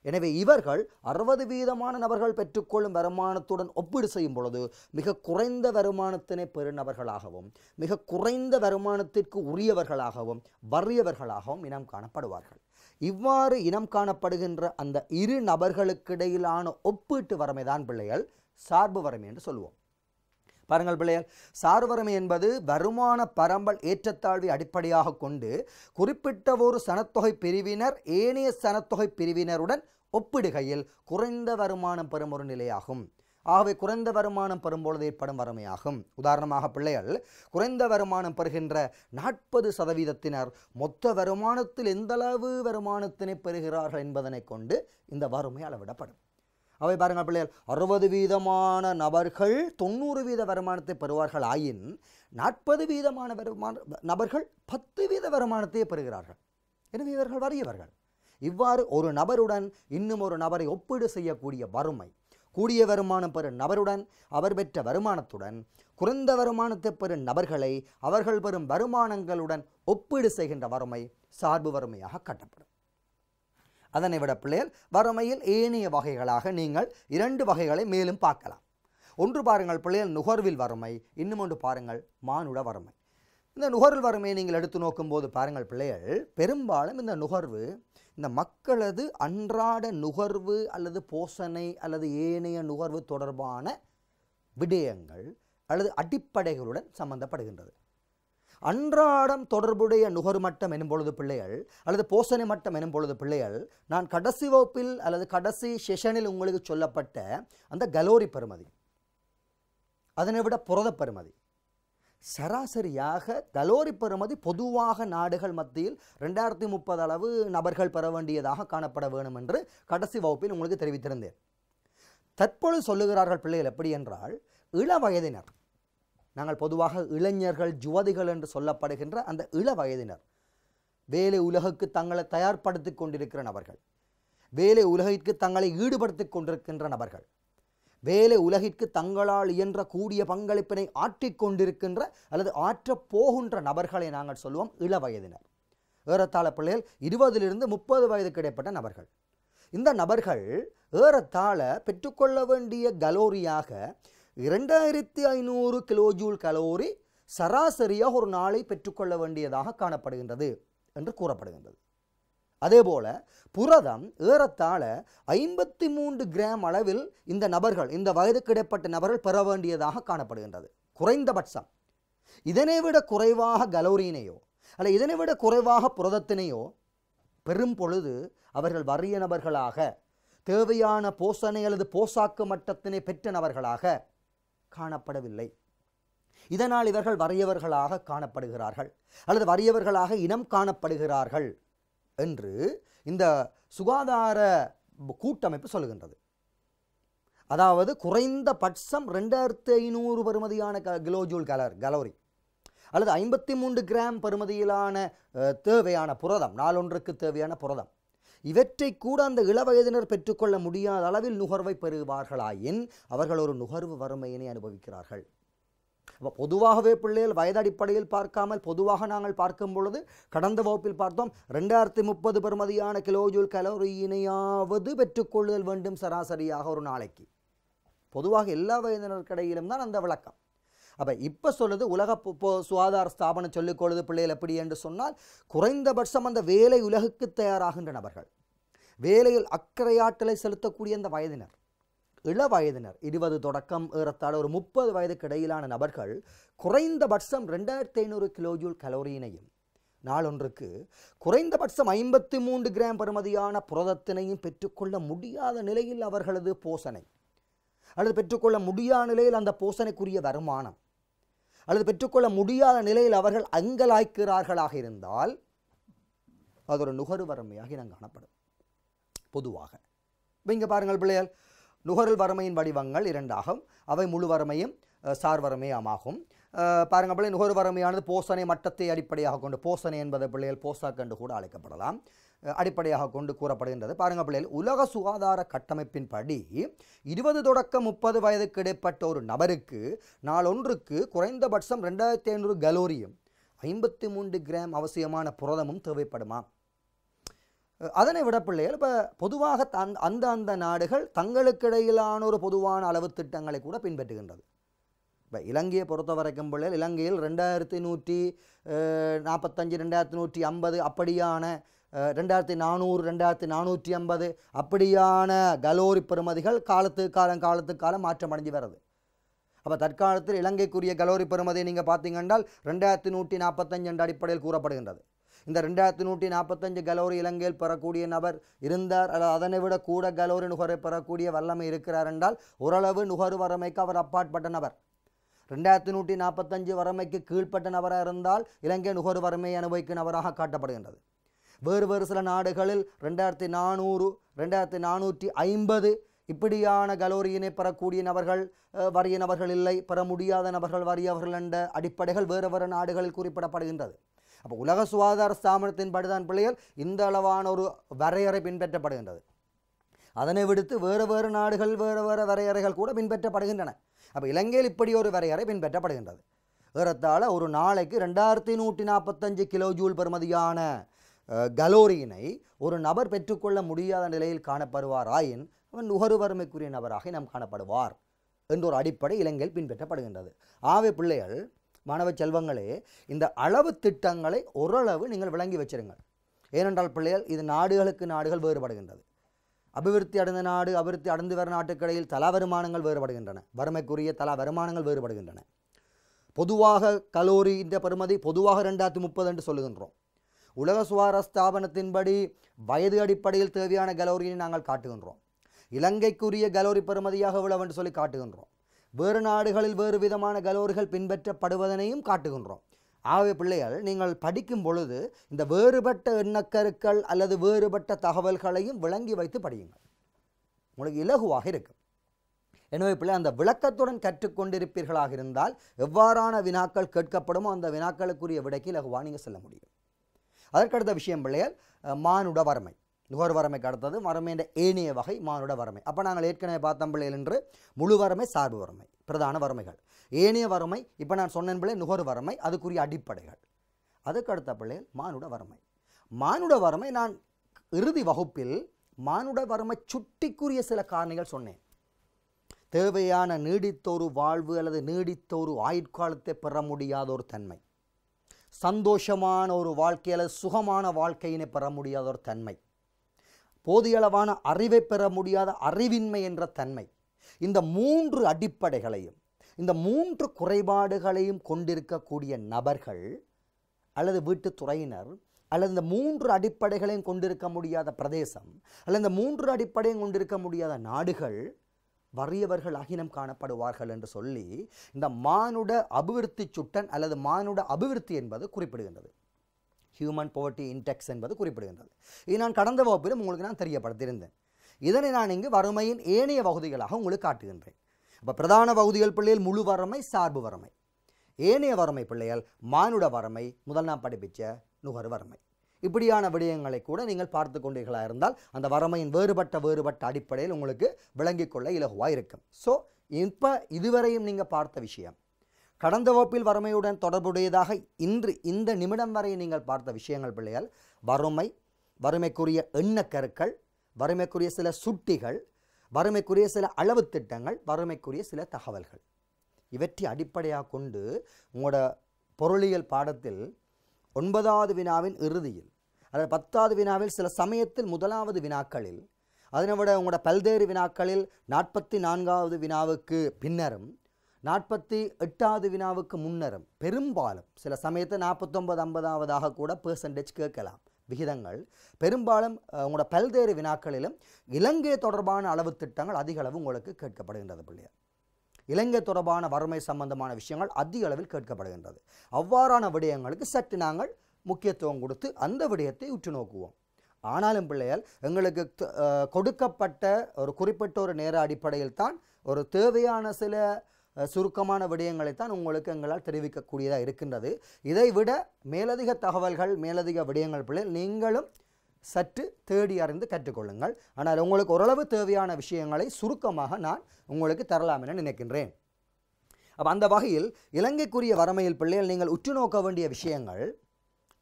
எனவே இவர்கள் அறுபது வீதமான நபர்கள் பெற்றுக்கொள்ளும் வருமானத்துடன் ஒப்பீடு செய்யும் பொழுது மிக குறைந்த வருமானத்தினை பெறும் நபர்களாகவும் மிக குறைந்த வருமானத்திற்கு உரியவர்களாகவும் வறியவர்களாகவும் இனம் காணப்படுவார்கள். இவ்வாறு இனம் காணப்படுகின்ற அந்த இரு நபர்களுக்கிடையிலான ஒப்பீட்டு வறுமைதான் பிள்ளைகள் சார்பு வறுமை என்று சொல்லுவோம். பாருங்கள் பிள்ளைகள் சார்வரமை என்பது வருமான பரம்பல் ஏற்றத்தாழ்வை அடிப்படையாக கொண்டு குறிப்பிட்ட ஒரு சனத்தொகை பிரிவினர் ஏனைய சனத்தொகை பிரிவினருடன் ஒப்பிடுகையில் குறைந்த வருமானம் பெறும் ஒரு நிலையாகும். ஆகவே குறைந்த வருமானம் பெறும்பொழுது ஏற்படும் வறுமையாகும். உதாரணமாக பிள்ளைகள் குறைந்த வருமானம் பெறுகின்ற நாற்பது சதவீதத்தினர் மொத்த வருமானத்தில் எந்தளவு வருமானத்தினை பெறுகிறார்கள் என்பதனை கொண்டு இந்த வறுமை அளவிடப்படும். அவை பாருங்கள் பிள்ளைகள் அறுபது வீதமான நபர்கள் தொண்ணூறு வீத வருமானத்தை பெறுவார்கள். ஆயின் நாற்பது வீதமான வருமான நபர்கள் பத்து வீத வருமானத்தையே பெறுகிறார்கள். எனவே இவர்கள் வறியவர்கள். இவ்வாறு ஒரு நபருடன் இன்னும் ஒரு நபரை ஒப்பீடு செய்யக்கூடிய வறுமை கூடிய வருமானம் பெறும் நபருடன் அவர் பெற்ற வருமானத்துடன் குறைந்த வருமானத்தை பெறும் நபர்களை அவர்கள் பெறும் வருமானங்களுடன் ஒப்பீடு செய்கின்ற வறுமை சார்பு வறுமையாக காட்டப்படும். அதனை விட பிள்ளைகள் வறுமையில் ஏனைய வகைகளாக நீங்கள் இரண்டு வகைகளை மேலும் பார்க்கலாம். ஒன்று பாருங்கள் பிள்ளைகள் நுகர்வில் வறுமை இன்னும் ஒன்று பாருங்கள் மானுட வறுமை. இந்த நுகர்வில் வறுமையை நீங்கள் எடுத்து நோக்கும்போது பாருங்கள் பிள்ளைகள் பெரும்பாலும் இந்த நுகர்வு இந்த மக்களது அன்றாட நுகர்வு அல்லது போசனை அல்லது ஏனைய நுகர்வு தொடர்பான விடயங்கள் அல்லது அடிப்படைகளுடன் சம்பந்தப்படுகின்றது. அன்றாடம் தொடர்புடைய நுகர் மட்டம் எனும் பொழுது பிள்ளைகள் அல்லது போசனை மட்டம் எனும் பொழுது பிள்ளைகள் நான் கடைசி வகுப்பில் அல்லது கடைசி செஷனில் உங்களுக்கு சொல்லப்பட்ட அந்த கலோரி பெறுமதி. அதனை விட புரத பெறுமதி. சராசரியாக கலோரி பெறுமதி பொதுவாக நாடுகள் மத்தியில் ரெண்டாயிரத்தி முப்பது அளவு நபர்கள் பெற வேண்டியதாக காணப்பட வேணும் என்று கடைசி வகுப்பில் உங்களுக்கு தெரிவித்திருந்தேன். தற்பொழுது சொல்லுகிறார்கள் பிள்ளைகள் எப்படி என்றால் இள வயதினர் நாங்கள் பொதுவாக இளைஞர்கள் ஜுவதிகள் என்று சொல்லப்படுகின்ற அந்த இள வயதினர் வேலை உலகுக்கு தங்களை தயார்படுத்தி கொண்டிருக்கிற நபர்கள் வேலை உலகிற்கு தங்களை ஈடுபடுத்திக் கொண்டிருக்கின்ற நபர்கள் வேலை உலகிற்கு தங்களால் இயன்ற கூடிய பங்களிப்பினை ஆற்றிக்கொண்டிருக்கின்ற அல்லது ஆற்றப் போகின்ற நபர்களை நாங்கள் சொல்லுவோம் இள வயதினர். ஏறத்தாழ பிள்ளைகள் இருபதிலிருந்து முப்பது வயதுக்கு இடைப்பட்ட நபர்கள். இந்த நபர்கள் ஏறத்தாழ பெற்றுக்கொள்ள வேண்டிய கலோரியாக இரண்டாயிரத்தி ஐநூறு கிலோஜூல் கலோரி சராசரியாக ஒரு நாளை பெற்றுக்கொள்ள வேண்டியதாக காணப்படுகின்றது என்று கூறப்படுகின்றது. அதேபோல புரதம் ஏறத்தாழ ஐம்பத்தி மூன்று கிராம் அளவில் இந்த நபர்கள் இந்த வயதுக்கு இடைப்பட்ட நபர்கள் பெற வேண்டியதாக காணப்படுகின்றது. குறைந்தபட்சம். இதனை விட குறைவாக கலோரியினையோ அல்ல இதனை விட குறைவாக புரதத்தினையோ பெரும் பொழுது அவர்கள் வறிய நபர்களாக தேவையான போசனை அல்லது போசாக்கு மட்டத்தினை பெற்ற நபர்களாக காணப்படவில்லை. இதனால் இவர்கள் வறியவர்களாக காணப்படுகிறார்கள் அல்லது வறியவர்களாக இனம் காணப்படுகிறார்கள். என்று இந்த சுகாதார கூட்டமைப்பு சொல்லுகின்றது. அதாவது குறைந்த பட்சம் ரெண்டாயிரத்து ஐநூறு பருமதியான க கிலோஜூல் கலர் கலோரி. அல்லது ஐம்பத்தி மூன்று கிராம் பருமதியிலான தேவையான புரதம் நாளொன்றுக்கு தேவையான புரதம். இவற்றை கூட அந்த இளவயதினர் பெற்றுக்கொள்ள முடியாத அளவில் நுகர்வை பெறுவார்களாயின் அவர்கள் ஒரு நுகர்வு வறுமையினை அனுபவிக்கிறார்கள். அப்போ பொதுவாகவே பிள்ளைகள் வயது அடிப்படையில் பார்க்காமல் பொதுவாக நாங்கள் பார்க்கும் பொழுது கடந்த வகுப்பில் பார்த்தோம் ரெண்டாயிரத்தி முப்பது பெறுமதியான கிலோஜூல் கலோரியினையாவது பெற்றுக்கொள்ளுதல் வேண்டும் சராசரியாக ஒரு நாளைக்கு. பொதுவாக எல்லா வயதினருக்கிடையிலும் தான் அந்த விளக்கம். அப்போ இப்போ சொல்லுது உலக சுகாதார ஸ்தாபனம் சொல்லிக்கொள்ளுது பிள்ளைகள் எப்படி என்று சொன்னால் குறைந்தபட்சம் அந்த வேலை உலகுக்கு தயாராகின்ற நபர்கள். வேலையில் அக்கறையாற்றலை செலுத்தக்கூடிய அந்த வயதினர். இள வயதினர் இருபது தொடக்கம் ஏறத்தாழ ஒரு முப்பது வயதுக்கு இடையிலான நபர்கள் குறைந்தபட்சம் ரெண்டாயிரத்தி ஐநூறு கிலோஜூல் கலோரியினையும் நாளொன்றுக்கு குறைந்தபட்சம் ஐம்பத்தி மூன்று கிராம் பெறுமதியான புரதத்தினையும் பெற்றுக்கொள்ள முடியாத நிலையில் அவர்களது போசனை. அல்லது பெற்றுக்கொள்ள முடியாத நிலையில் அந்த போசனைக்குரிய வருமானம். அல்லது பெற்றுக்கொள்ள முடியாத நிலையில் அவர்கள் அங்கலாய்க்கிறார்களாக இருந்தால் அது ஒரு நுகர்வரமையாக இனம் காணப்படும். பொதுவாக. இப்போ இங்கே பாருங்கள் பிள்ளைகள் நுகரல் வறுமையின் வடிவங்கள் இரண்டாகும். அவை முழு வறுமையும் சார் வறுமையாகும் பாருங்கள் பிள்ளை நுகர்வு வறுமையானது போசனை மட்டத்தை அடிப்படையாக கொண்டு போசனை என்பது பிள்ளைகள் போசாக் என்று கூட அழைக்கப்படலாம். அடிப்படையாக கொண்டு கூறப்படுகின்றது. பாருங்கள் பிள்ளைகள் உலக சுகாதார கட்டமைப்பின்படி இருபது தொடக்கம் முப்பது வயதுக்கு இடைப்பட்ட ஒரு நபருக்கு நாளொன்றுக்கு குறைந்தபட்சம் ரெண்டாயிரத்தி ஐநூறு கலோரியும் ஐம்பத்தி மூன்று கிராம் அவசியமான புரதமும் தேவைப்படுமா? அதனை விட பிள்ளைகள் இப்போ பொதுவாக தன் அந்த அந்த நாடுகள் தங்களுக்கிடையிலான ஒரு பொதுவான அளவு திட்டங்களை கூட பின்பற்றுகின்றது. இப்போ இலங்கையை பொறுத்த வரைக்கும் பிள்ளைகள் இலங்கையில் ரெண்டாயிரத்தி நூற்றி நாற்பத்தஞ்சு ரெண்டாயிரத்தி நூற்றி ஐம்பது அப்படியான ரெண்டாயிரத்தி நானூறு ரெண்டாயிரத்தி நானூற்றி ஐம்பது அப்படியான கலோரி பெறுமதிகள் காலத்து காலம் காலத்து காலம் மாற்றம் அடைஞ்சு வருது அப்போ தற்காலத்தில் இலங்கைக்குரிய கலோரி பெறுமதியை நீங்கள் பார்த்தீங்கன்னா ரெண்டாயிரத்தி நூற்றி நாற்பத்தஞ்சு என்ற அடிப்படையில் கூறப்படுகின்றது. இந்த ரெண்டாயிரத்தி நூற்றி நாற்பத்தஞ்சு கலோரி இலங்கையில் பெறக்கூடிய நபர் இருந்தார். அல்லது அதனை விட கூட கலோரி நுகரை பெறக்கூடிய வல்லமை இருக்கிறார் என்றால் ஓரளவு நுகரு வறுமைக்கு அவர் அப்பாற்பட்ட நபர். ரெண்டாயிரத்தி நூற்றி நாற்பத்தஞ்சு வறுமைக்கு கீழ்ப்பட்ட நபராக இருந்தால் இலங்கை நுகர் வறுமையை அனுபவிக்கும் நபராக காட்டப்படுகின்றது. வேறு வேறு சில நாடுகளில் ரெண்டாயிரத்தி நானூறு ரெண்டாயிரத்தி நானூற்றி ஐம்பது இப்படியான கலோரியினை பெறக்கூடிய நபர்கள் வறிய நபர்கள் இல்லை பெற முடியாத நபர்கள் வறியவர்கள் என்ற அடிப்படைகள் வேறு வேறு நாடுகளில் குறிப்பிடப்படுகின்றது. அப்போ உலக சுகாதார ஸ்தாபனத்தின் படிதான் பிள்ளைகள் இந்த அளவான ஒரு வரையறை பின்பற்றப்படுகின்றது. அதனை விடுத்து வேறு வேறு நாடுகள் வேறு வேறு வரையறைகள் கூட பின்பற்றப்படுகின்றன. அப்போ இலங்கையில் இப்படி ஒரு வரையறை பின்பற்றப்படுகின்றது. ஏறத்தாழ ஒரு நாளைக்கு ரெண்டாயிரத்தி நூற்றி நாற்பத்தஞ்சு கிலோ ஜூல் பெறுமதியான கலோரியினை ஒரு நபர் பெற்றுக்கொள்ள முடியாத நிலையில் காணப்படுவாராயின் அவன் நுகர்வறுமைக்குரிய நபராக நாம் காணப்படுவார். என்ற ஒரு அடிப்படை இலங்கையில் பின்பற்றப்படுகின்றது. ஆவே பிள்ளைகள் மாணவ செல்வங்களே இந்த அளவு திட்டங்களை ஓரளவு நீங்கள் விளங்கி வச்சிருங்கள். ஏனென்றால் பிள்ளைகள் இது நாடுகளுக்கு நாடுகள் வேறுபடுகின்றது. அபிவிருத்தி அடைந்த நாடு அபிவிருத்தி அடைந்து வர நாட்டுக்கிடையில் தலா வருமானங்கள் வேறுபடுகின்றன. வறுமைக்குரிய தலா வருமானங்கள் வேறுபடுகின்றன. பொதுவாக கலோரி இந்த பெறுமதி பொதுவாக ரெண்டாயிரத்தி முப்பது என்று சொல்லுகின்றோம். உலக சுகாதார ஸ்தாபனத்தின்படி வயது அடிப்படையில் தேவையான கலோரியை நாங்கள் காட்டுகின்றோம். இலங்கைக்குரிய கலோரி பெறுமதியாக இவ்வளவு என்று சொல்லி காட்டுகின்றோம். வேறு நாடுகளில் வேறு விதமான கலோரிகள் பின்பற்றப்படுவதனையும் காட்டுகின்றோம். ஆகவே பிள்ளைகள் நீங்கள் படிக்கும் பொழுது இந்த வேறுபட்ட எண்ணக்கருக்கள் அல்லது வேறுபட்ட தகவல்களையும் விளங்கி வைத்து படியுங்கள். உங்களுக்கு இலகுவாக இருக்கும். எனவே பிள்ளை அந்த விளக்கத்துடன் கற்றுக்கொண்டிருப்பீர்களாக இருந்தால் எவ்வாறான வினாக்கள் கேட்கப்படுமோ அந்த வினாக்களுக்குரிய விடைக்கு இலகுவாக நீங்கள் செல்ல முடியும். அதற்கடுத்த விஷயம் பிள்ளைகள் மானுட வறுமை. நுகர் வறுமைக்கு அடுத்தது வறுமையின் ஏனைய வகை மானுட வறுமை அப்போ நாங்கள் ஏற்கனவே பார்த்தோம் பிள்ளைகள் என்று முழு வறுமை சார்பு வறுமை பிரதான வறுமைகள். ஏனைய வறுமை இப்போ நான் சொன்னேன் பிள்ளை நுகர் வறுமை அதுக்குரிய அடிப்படைகள். அதுக்கு அடுத்த பிள்ளைகள் மானுட வறுமை. மானுட வறுமை நான் இறுதி வகுப்பில் மானுட வறுமை சுட்டிக்குரிய சில காரணிகள் சொன்னேன். தேவையான நீடித்தொரு வாழ்வு அல்லது நீடித்தொரு ஆயுட்காலத்தை பெற முடியாத ஒரு தன்மை. சந்தோஷமான ஒரு வாழ்க்கை அல்லது சுகமான வாழ்க்கையினை பெற முடியாத ஒரு தன்மை. போதியளவான அறிவை பெற முடியாத அறிவின்மை என்ற தன்மை. இந்த மூன்று அடிப்படைகளையும் இந்த மூன்று குறைபாடுகளையும் கொண்டிருக்கக்கூடிய நபர்கள் அல்லது வீட்டு துறையினர் அல்லது இந்த மூன்று அடிப்படைகளையும் கொண்டிருக்க முடியாத பிரதேசம் அல்லது இந்த மூன்று அடிப்படையும் கொண்டிருக்க முடியாத நாடுகள் வறியவர்கள் அகினம் காணப்படுவார்கள் என்று சொல்லி இந்த மானுட அபிவிருத்தி சுட்டன் அல்லது மானுட அபிவிருத்தி என்பது குறிப்பிடுகின்றது. ஹியூமன் பவர்ட்டி இன்டெக்ஸ் என்பது குறிப்பிடுகின்றது. இது நான் கடந்த வகுப்பிலும் உங்களுக்கு நான் தெரியப்படுத்தியிருந்தேன். இதனை நான் இங்கு வறுமையின் ஏனைய பகுதிகளாக உங்களுக்கு காட்டுகின்றேன். அப்போ பிரதான பகுதிகள் பிள்ளைகள் முழு வறுமை சார்பு வறுமை. ஏனைய வறுமை பிள்ளைகள் மானுட வறுமை முதல் நாம் படிப்பிச்ச நுகர் வறுமை. இப்படியான விடயங்களை கூட நீங்கள் பார்த்து கொண்டீர்களாக இருந்தால் அந்த வறுமையின் வேறுபட்ட வேறுபட்ட அடிப்படையில் உங்களுக்கு விளங்கிக் கொள்ள இலகுவாக இருக்கும். ஸோ இப்போ இதுவரையும் நீங்கள் பார்த்த விஷயம் கடந்த வகுப்பில் வறுமையுடன் தொடர்புடையதாக இன்று இந்த நிமிடம் வரை நீங்கள் பார்த்த விஷயங்கள் பிள்ளைகள் வறுமை வறுமைக்குரிய எண்ணக்கருக்கள் வறுமைக்குரிய சில சுட்டிகள் வறுமைக்குரிய சில அளவு திட்டங்கள் வறுமைக்குரிய சில தகவல்கள். இவற்றை அடிப்படையாக கொண்டு உங்களோட பொருளியல் பாடத்தில் ஒன்பதாவது வினாவின் இறுதியில் அதாவது பத்தாவது வினாவில் சில சமயத்தில் முதலாவது வினாக்களில் அதனை விட உங்களோட பல்வேறு வினாக்களில் நாற்பத்தி நான்காவது வினாவுக்கு பின்னரும் நாற்பத்தி எட்டாவது வினாவுக்கு முன்னரும் பெரும்பாலும் சில சமயத்தில் நாற்பத்தொம்பது ஐம்பதாவதாக கூட பெர்சன்டேஜ் கேட்கலாம். விகிதங்கள் பெரும்பாலும் உங்களோட பல்வேறு வினாக்களிலும் இலங்கை தொடர்பான அளவு திட்டங்கள் அதிக அளவு உங்களுக்கு கேட்கப்படுகின்றது பிள்ளையார் இலங்கை தொடர்பான வறுமை சம்பந்தமான விஷயங்கள் அதிக அளவில் கேட்கப்படுகின்றது. அவ்வாறான விடயங்களுக்கு சற்று நாங்கள் முக்கியத்துவம் கொடுத்து அந்த விடயத்தை உற்று நோக்குவோம். ஆனாலும் பிள்ளைகள் எங்களுக்கு கொடுக்கப்பட்ட ஒரு குறிப்பிட்ட ஒரு நேர அடிப்படையில் தான் ஒரு தேவையான சில சுருக்கமான விடயங்களைத்தான் உங்களுக்கு எங்களால் தெரிவிக்கக்கூடியதாக இருக்கின்றது. இதை விட மேலதிக தகவல்கள் மேலதிக விடயங்கள் பிள்ளைகள் நீங்களும் சற்று தேடி அறிந்து கற்றுக்கொள்ளுங்கள். ஆனால் உங்களுக்கு ஓரளவு தேவையான விஷயங்களை சுருக்கமாக நான் உங்களுக்கு தரலாம் என நினைக்கின்றேன். அப்போ அந்த வகையில் இலங்கைக்குரிய வறுமையில் பிள்ளைகள் நீங்கள் உற்று நோக்க வேண்டிய விஷயங்கள்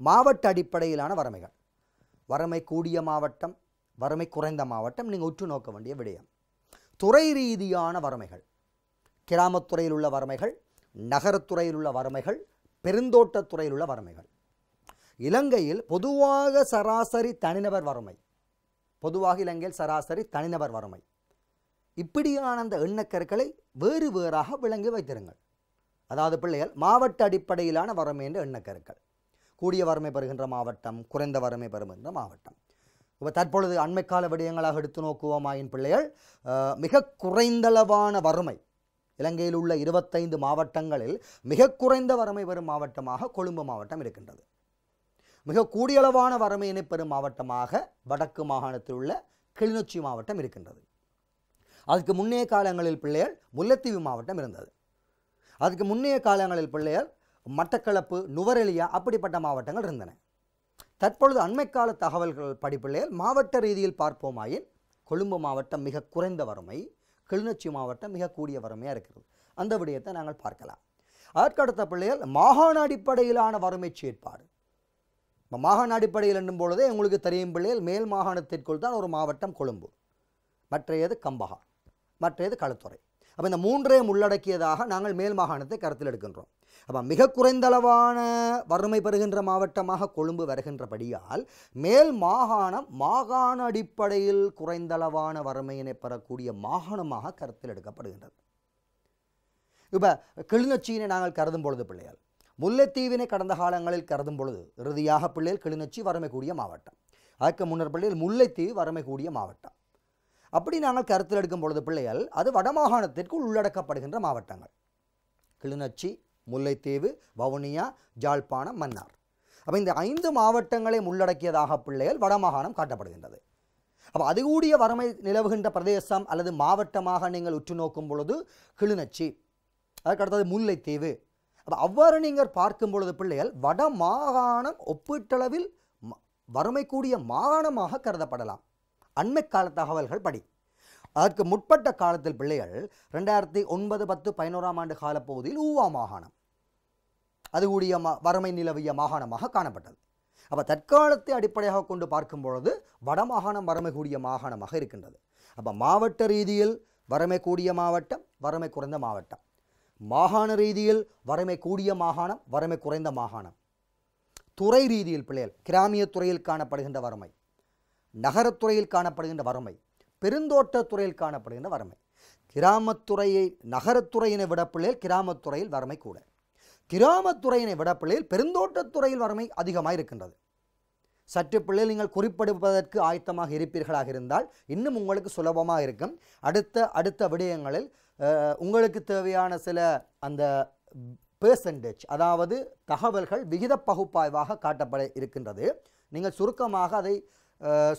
மாவட்ட அடிப்படையிலான வறுமைகள். வறுமை கூடிய மாவட்டம் வறுமை குறைந்த மாவட்டம் நீங்கள் உற்று நோக்க வேண்டிய விடயம். துறை ரீதியான வறுமைகள். கிராமத்துறையில் உள்ள வறுமைகள் நகரத்துறையில் உள்ள வறுமைகள் பெருந்தோட்டத்துறையில் உள்ள வறுமைகள். இலங்கையில் பொதுவாக சராசரி தனிநபர் வறுமை. பொதுவாக இலங்கையில் சராசரி தனிநபர் வறுமை. இப்படியான அந்த எண்ணக்கருக்களை வேறு வேறாக விளங்கி வைத்திருங்கள். அதாவது பிள்ளைகள் மாவட்ட அடிப்படையிலான வறுமை என்ற எண்ணக்கருக்கள் கூடிய வறுமை பெறுகின்ற மாவட்டம் குறைந்த வறுமை பெறுகின்ற மாவட்டம். இப்போ தற்பொழுது அண்மைக்கால விடயங்களாக எடுத்து நோக்குவோமாயின் பிள்ளைகள் மிக குறைந்தளவான வறுமை. இலங்கையில் உள்ள இருபத்தைந்து மாவட்டங்களில் மிக குறைந்த வறுமை பெறும் மாவட்டமாக கொழும்பு மாவட்டம் இருக்கின்றது. மிக கூடியளவான வறுமையினை பெறும் மாவட்டமாக வடக்கு மாகாணத்தில் உள்ள கிளிநொச்சி மாவட்டம் இருக்கின்றது. அதுக்கு முன்னைய காலங்களில் பிள்ளைகள் முல்லைத்தீவு மாவட்டம் இருந்தது. அதுக்கு முன்னைய காலங்களில் பிள்ளைகள் மட்டக்களப்பு நுவரெலியா அப்படிப்பட்ட மாவட்டங்கள் இருந்தன. தற்பொழுது அண்மைக்கால தகவல்கள் படிப்பிள்ளைகள் மாவட்ட ரீதியில் பார்ப்போமாயின் கொழும்பு மாவட்டம் மிக குறைந்த வறுமை கிளிநொச்சி மாவட்டம் மிக கூடிய வறுமையாக இருக்கிறது. அந்த விடயத்தை நாங்கள் பார்க்கலாம். அதற்கடுத்த பிள்ளைகள் மாகாண அடிப்படையிலான வறுமை செயற்பாடு. இப்போ மாகாண அடிப்படையில் என்னும் பொழுதே உங்களுக்கு தெரியும் பிள்ளைகள் மேல் மாகாணத்திற்குள் தான் ஒரு மாவட்டம் கொழும்பு. மற்றையது கம்பஹா மற்றையது களுத்துறை. அப்போ இந்த மூன்றையும் உள்ளடக்கியதாக நாங்கள் மேல் மாகாணத்தை கருத்தில் எடுக்கின்றோம். அப்போ மிக குறைந்தளவான வறுமை பெறுகின்ற மாவட்டமாக கொழும்பு வருகின்றபடியால் மேல் மாகாணம் மாகாண அடிப்படையில் குறைந்தளவான வறுமையினை பெறக்கூடிய மாகாணமாக கருத்தில் எடுக்கப்படுகின்றது. இப்போ கிளிநொச்சியினை நாங்கள் கருதும் பொழுது பிள்ளைகள் முல்லைத்தீவினை கடந்த காலங்களில் கருதும் பொழுது இறுதியாக பிள்ளைகள் கிளிநொச்சி வறுமை கூடிய மாவட்டம். அதற்கு முன்னர் பிள்ளைகள் முல்லைத்தீவு வறுமை கூடிய மாவட்டம். அப்படி நாங்கள் கருத்தில் எடுக்கும் பொழுது பிள்ளைகள் அது வடமாகாணத்திற்குள் உள்ளடக்கப்படுகின்ற மாவட்டங்கள். கிளிநொச்சி முல்லைத்தீவு வவுனியா ஜாழ்ப்பாணம் மன்னார். அப்போ இந்த ஐந்து மாவட்டங்களை உள்ளடக்கியதாக பிள்ளைகள் வடமாகாணம் காட்டப்படுகின்றது. அப்போ அது கூடிய வறுமை நிலவுகின்ற பிரதேசம் அல்லது மாவட்டமாக நீங்கள் உற்று நோக்கும் பொழுது கிளிநொச்சி அதுக்கடுத்தது முல்லைத்தீவு. அப்போ அவ்வாறு நீங்கள் பார்க்கும் பொழுது பிள்ளைகள் வட மாகாணம் ஒப்பீட்டளவில் வறுமை கூடிய மாகாணமாக கருதப்படலாம். அண்மை கால தகவல்கள் படி. அதற்கு முற்பட்ட காலத்தில் பிள்ளைகள் ரெண்டாயிரத்தி ஒன்பது பத்து பதினோராம் ஆண்டு காலப்பகுதியில் ஊவா மாகாணம். அது கூடிய வறுமை நிலவிய மாகாணமாக காணப்பட்டது. அப்போ தற்காலத்தை அடிப்படையாக கொண்டு பார்க்கும் பொழுது வடமாகாணம் வறுமை கூடிய மாகாணமாக இருக்கின்றது. அப்போ மாவட்ட ரீதியில் வறுமை கூடிய மாவட்டம் வறுமை குறைந்த மாவட்டம். மாகாண ரீதியில் வறுமை கூடிய மாகாணம் வறுமை குறைந்த மாகாணம். துறை ரீதியில் பிள்ளைகள் கிராமிய துறையில் காணப்படுகின்ற வறுமை. நகரத்துறையில் காணப்படுகின்ற வறுமை. பெருந்தோட்டத் துறையில் காணப்படுகின்ற வறுமை. கிராமத்துறையை நகரத்துறையினை விட பிள்ளைகள் கிராமத்துறையில் வறுமை கூட. கிராமத்துறையினை விட பெருந்தோட்டத்துறையில் வறுமை அதிகமாக இருக்கின்றது சற்று பிள்ளையில் நீங்கள் குறிப்பெடுப்பதற்கு ஆயத்தமாக இருப்பீர்களாக இருந்தால் இன்னும் உங்களுக்கு சுலபமாக இருக்கும். அடுத்த அடுத்த விடயங்களில் உங்களுக்கு தேவையான சில அந்த பேர்சன்டேஜ் அதாவது தகவல்கள் விகித பகுப்பாய்வாக காட்டப்பட இருக்கின்றது. நீங்கள் சுருக்கமாக அதை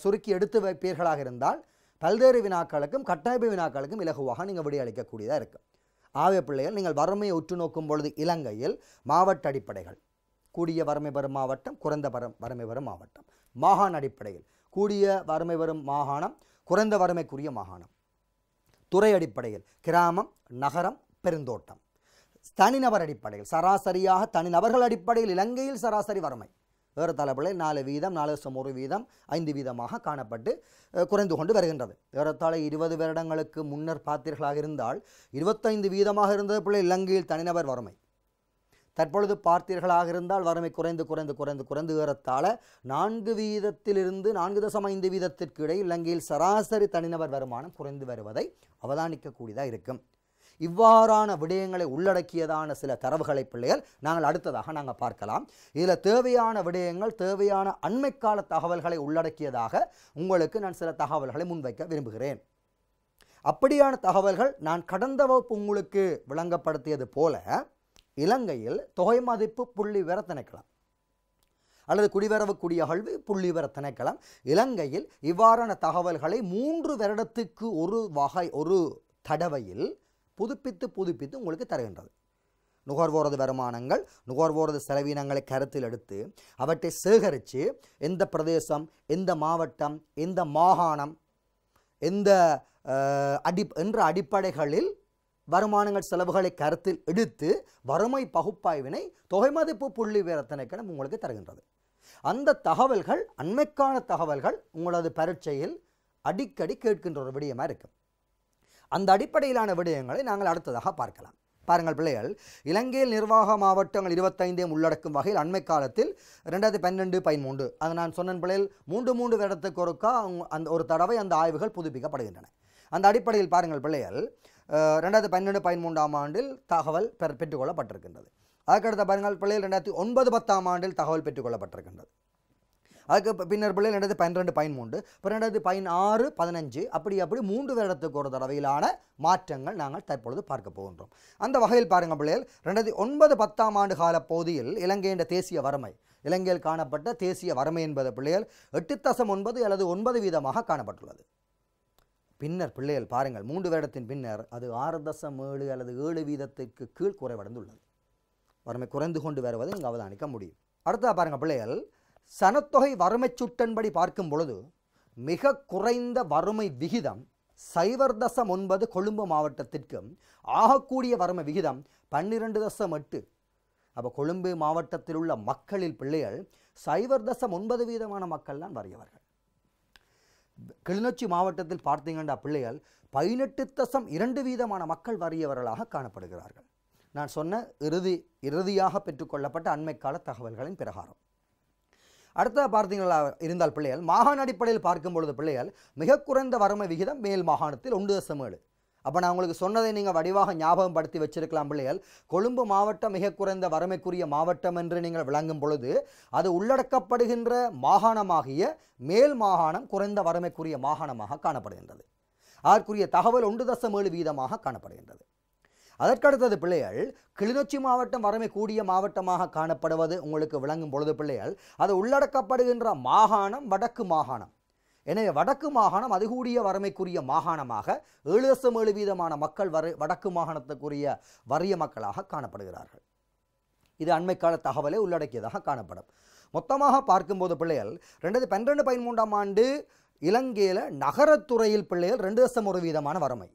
சுருக்கி எடுத்து வைப்பீர்களாக இருந்தால் பல்வேறு வினாக்களுக்கும் கட்டாய வினாக்களுக்கும் இலகுவாக நீங்கள் விடையளிக்கக்கூடியதாக இருக்கும். ஆவே பிள்ளைகள் நீங்கள் வறுமையை உற்று நோக்கும் பொழுது இலங்கையில் மாவட்ட அடிப்படைகள். கூடிய வறுமை பெறும் மாவட்டம் குறைந்த வரம் வறுமை பெறும் மாவட்டம். மாகாண அடிப்படையில் கூடிய வறுமை பெறும் மாகாணம் குறைந்த வறுமைக்குரிய மாகாணம். துறை அடிப்படையில் கிராமம் நகரம் பெருந்தோட்டம். தனிநபர் அடிப்படையில் சராசரியாக தனிநபர்கள் அடிப்படையில் இலங்கையில் சராசரி வறுமை. வேறு தலைப்பில் நாலு வீதம் நாலு தசம் ஒரு வீதம் ஐந்து வீதமாக காணப்பட்டு குறைந்து கொண்டு வருகின்றது. ஏறத்தாழ இருபது வருடங்களுக்கு முன்னர் பார்த்தீர்களாக இருந்தால் இருபத்தைந்து வீதமாக இருந்தது பிள்ளை இலங்கையில் தனிநபர் வறுமை. தற்பொழுது பார்த்தீர்களாக இருந்தால் வறுமை குறைந்து குறைந்து குறைந்து குறைந்து ஏறத்தாழ நான்கு வீதத்திலிருந்து நான்கு தசம் ஐந்து வீதத்திற்கு இடையில் இலங்கையில் சராசரி தனிநபர் வருமானம் குறைந்து வருவதை அவதானிக்கக்கூடியதாக இருக்கும். இவ்வாறான விடயங்களை உள்ளடக்கியதான சில தரவுகளை பிள்ளைகள் நாங்கள் அடுத்ததாக நாங்கள் பார்க்கலாம். இதில் தேவையான விடயங்கள் தேவையான அண்மைக்கால தகவல்களை உள்ளடக்கியதாக உங்களுக்கு நான் சில தகவல்களை முன்வைக்க விரும்புகிறேன். அப்படியான தகவல்கள் நான் கடந்த வகுப்பு உங்களுக்கு விளங்கப்படுத்தியது போல இலங்கையில் தொகை மதிப்பு புள்ளி விவர திணைக்களம் அல்லது குடிவரவு குடியகழ்வு புள்ளி விவர திணைக்களம். இலங்கையில் இவ்வாறான தகவல்களை மூன்று வருடத்துக்கு ஒரு வகை ஒரு தடவையில் புதுப்பித்து புதுப்பித்து உங்களுக்கு தருகின்றது. நுகர்வோரது வருமானங்கள் நுகர்வோரது செலவினங்களை கருத்தில் எடுத்து அவற்றை சேகரித்து எந்த பிரதேசம் எந்த மாவட்டம் எந்த மாகாணம் எந்த அடி என்ற அடிப்படைகளில் வருமானங்கள் செலவுகளை கருத்தில் எடுத்து வறுமை பகுப்பாய்வினை தொகை மதிப்பு புள்ளி விவரத்தினைக்கணம் உங்களுக்கு தருகின்றது. அந்த தகவல்கள் அண்மைக்கான தகவல்கள் உங்களது பரீட்சையில் அடிக்கடி கேட்கின்ற ஒரு விடயமாக இருக்கும் அந்த அடிப்படையிலான விடயங்களை நாங்கள் அடுத்ததாக பார்க்கலாம். பாருங்கள் பிள்ளைகள் இலங்கையில் நிர்வாக மாவட்டங்கள் இருபத்தைந்தையும் உள்ளடக்கும் வகையில் அண்மை காலத்தில் ரெண்டாயிரத்தி பன்னெண்டு பதிமூன்று. அது நான் சொன்ன பிள்ளைகள் மூன்று மூன்று வருடத்துக்கு ஒருக்கா அந்த ஒரு தடவை அந்த ஆய்வுகள் புதுப்பிக்கப்படுகின்றன. அந்த அடிப்படையில் பாருங்கள் பிள்ளைகள் ரெண்டாயிரத்தி பன்னெண்டு பதிமூன்றாம் ஆண்டில் தகவல் பெற்றுக்கொள்ளப்பட்டிருக்கின்றது அதுக்கடுத்த பாருங்கள் பிள்ளைகள் ரெண்டாயிரத்தி ஒன்பது பத்தாம் ஆண்டில் தகவல் பெற்றுக்கொள்ளப்பட்டிருக்கின்றது அதுக்கு பின்னர் பிள்ளை ரெண்டாயிரத்தி பன்னிரெண்டு பதிமூன்று இப்போ பயன் ஆறு பதினஞ்சு. அப்படி அப்படி மூன்று வருடத்துக்கு ஒரு தடவையிலான மாற்றங்கள் நாங்கள் தற்பொழுது பார்க்க போகின்றோம். அந்த வகையில் பாருங்கள் பிள்ளைகள் ரெண்டாயிரத்தி ஒன்பது பத்தாம் ஆண்டு கால பகுதியில் இலங்கையின் தேசிய வறுமை இலங்கையில் காணப்பட்ட தேசிய வறுமை என்பது பிள்ளைகள் எட்டு தசம் ஒன்பது அல்லது ஒன்பது வீதமாக காணப்பட்டுள்ளது. பின்னர் பிள்ளைகள் பாருங்கள் மூன்று வருடத்தின் பின்னர் அது ஆறு தசம் ஏழு அல்லது ஏழு வீதத்திற்கு கீழ் குறைவடைந்துள்ளது. வறுமை குறைந்து கொண்டு வருவதை இங்கு அவதானிக்க முடியும். அடுத்தா பாருங்கள் பிள்ளைகள் சனத்தொகை வறுமை சுட்டன்படி பார்க்கும் பொழுது மிக குறைந்த வறுமை விகிதம் சைவர் தசம் ஒன்பது கொழும்பு மாவட்டத்திற்கும் ஆகக்கூடிய வறுமை விகிதம் பன்னிரெண்டு தசம் எட்டு. அப்போ கொழும்பு மாவட்டத்தில் உள்ள மக்களில் பிள்ளைகள் சைவர் தசம் ஒன்பது வீதமான மக்கள் தான் வறியவர்கள். கிளிநொச்சி மாவட்டத்தில் பார்த்தீங்கன்னா பிள்ளைகள் பதினெட்டு தசம் இரண்டு வீதமான மக்கள் வறியவர்களாக காணப்படுகிறார்கள். நான் சொன்ன இறுதி இறுதியாக பெற்றுக்கொள்ளப்பட்ட அண்மைக்கால தகவல்களின் பிரகாரம். அடுத்த பார்த்தீங்களா இருந்தால் பிள்ளைகள் மாகாண அடிப்படையில் பார்க்கும் பொழுது பிள்ளைகள் மிக குறைந்த வறுமை விகிதம் மேல் மாகாணத்தில் ஒன்று தசம் ஏழு. அப்போ நான் உங்களுக்கு சொன்னதை நீங்கள் வடிவாக ஞாபகப்படுத்தி வச்சிருக்கலாம் பிள்ளைகள். கொழும்பு மாவட்டம் மிக குறைந்த வறுமைக்குரிய மாவட்டம் என்று நீங்கள் விளங்கும் பொழுது அது உள்ளடக்கப்படுகின்ற மாகாணமாகிய மேல் மாகாணம் குறைந்த வறுமைக்குரிய மாகாணமாக காணப்படுகின்றது. அதற்குரிய தகவல் ஒன்று தசம் ஏழு வீதமாக காணப்படுகின்றது. அதற்கடுத்தது பிள்ளைகள் கிளிநொச்சி மாவட்டம் வறுமை கூடிய மாவட்டமாக காணப்படுவது உங்களுக்கு விளங்கும் பொழுது பிள்ளைகள் அது உள்ளடக்கப்படுகின்ற மாகாணம் வடக்கு மாகாணம். எனவே வடக்கு மாகாணம் அதிகூடிய வறுமைக்குரிய மாகாணமாக ஏழு லட்சம் ஏழு வீதமான மக்கள் வரு வடக்கு மாகாணத்துக்குரிய வறிய மக்களாக காணப்படுகிறார்கள். இது அண்மைக்கால தகவலை உள்ளடக்கியதாக காணப்படும். மொத்தமாக பார்க்கும்போது பிள்ளைகள் ரெண்டாயிரத்தி பன்னிரெண்டு பதிமூன்றாம் ஆண்டு இலங்கையில் நகரத்துறையில் பிள்ளைகள் ரெண்டு தசம் ஒரு வீதமான வறுமை.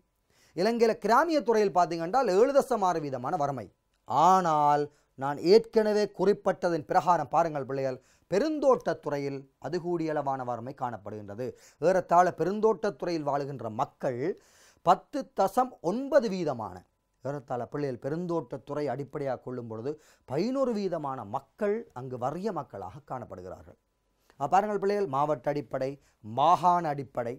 இலங்கையில் கிராமிய துறையில் பார்த்தீங்கன்றால் ஏழு தசம் ஆறு வீதமான வறுமை. ஆனால் நான் ஏற்கனவே குறிப்பிட்டதன் பிரகாரம் பாருங்கள் பிள்ளைகள் பெருந்தோட்டத்துறையில் அது கூடியளவான வறுமை காணப்படுகின்றது. ஏறத்தாழ பெருந்தோட்டத்துறையில் வாழுகின்ற மக்கள் பத்து தசம் ஒன்பது வீதமான ஏறத்தாழ பிள்ளைகள் பெருந்தோட்டத்துறை அடிப்படையாக கொள்ளும் பொழுது பதினோரு வீதமான மக்கள் அங்கு வறிய மக்களாக காணப்படுகிறார்கள். பாருங்கள் பிள்ளைகள் மாவட்ட அடிப்படை மாகாண அடிப்படை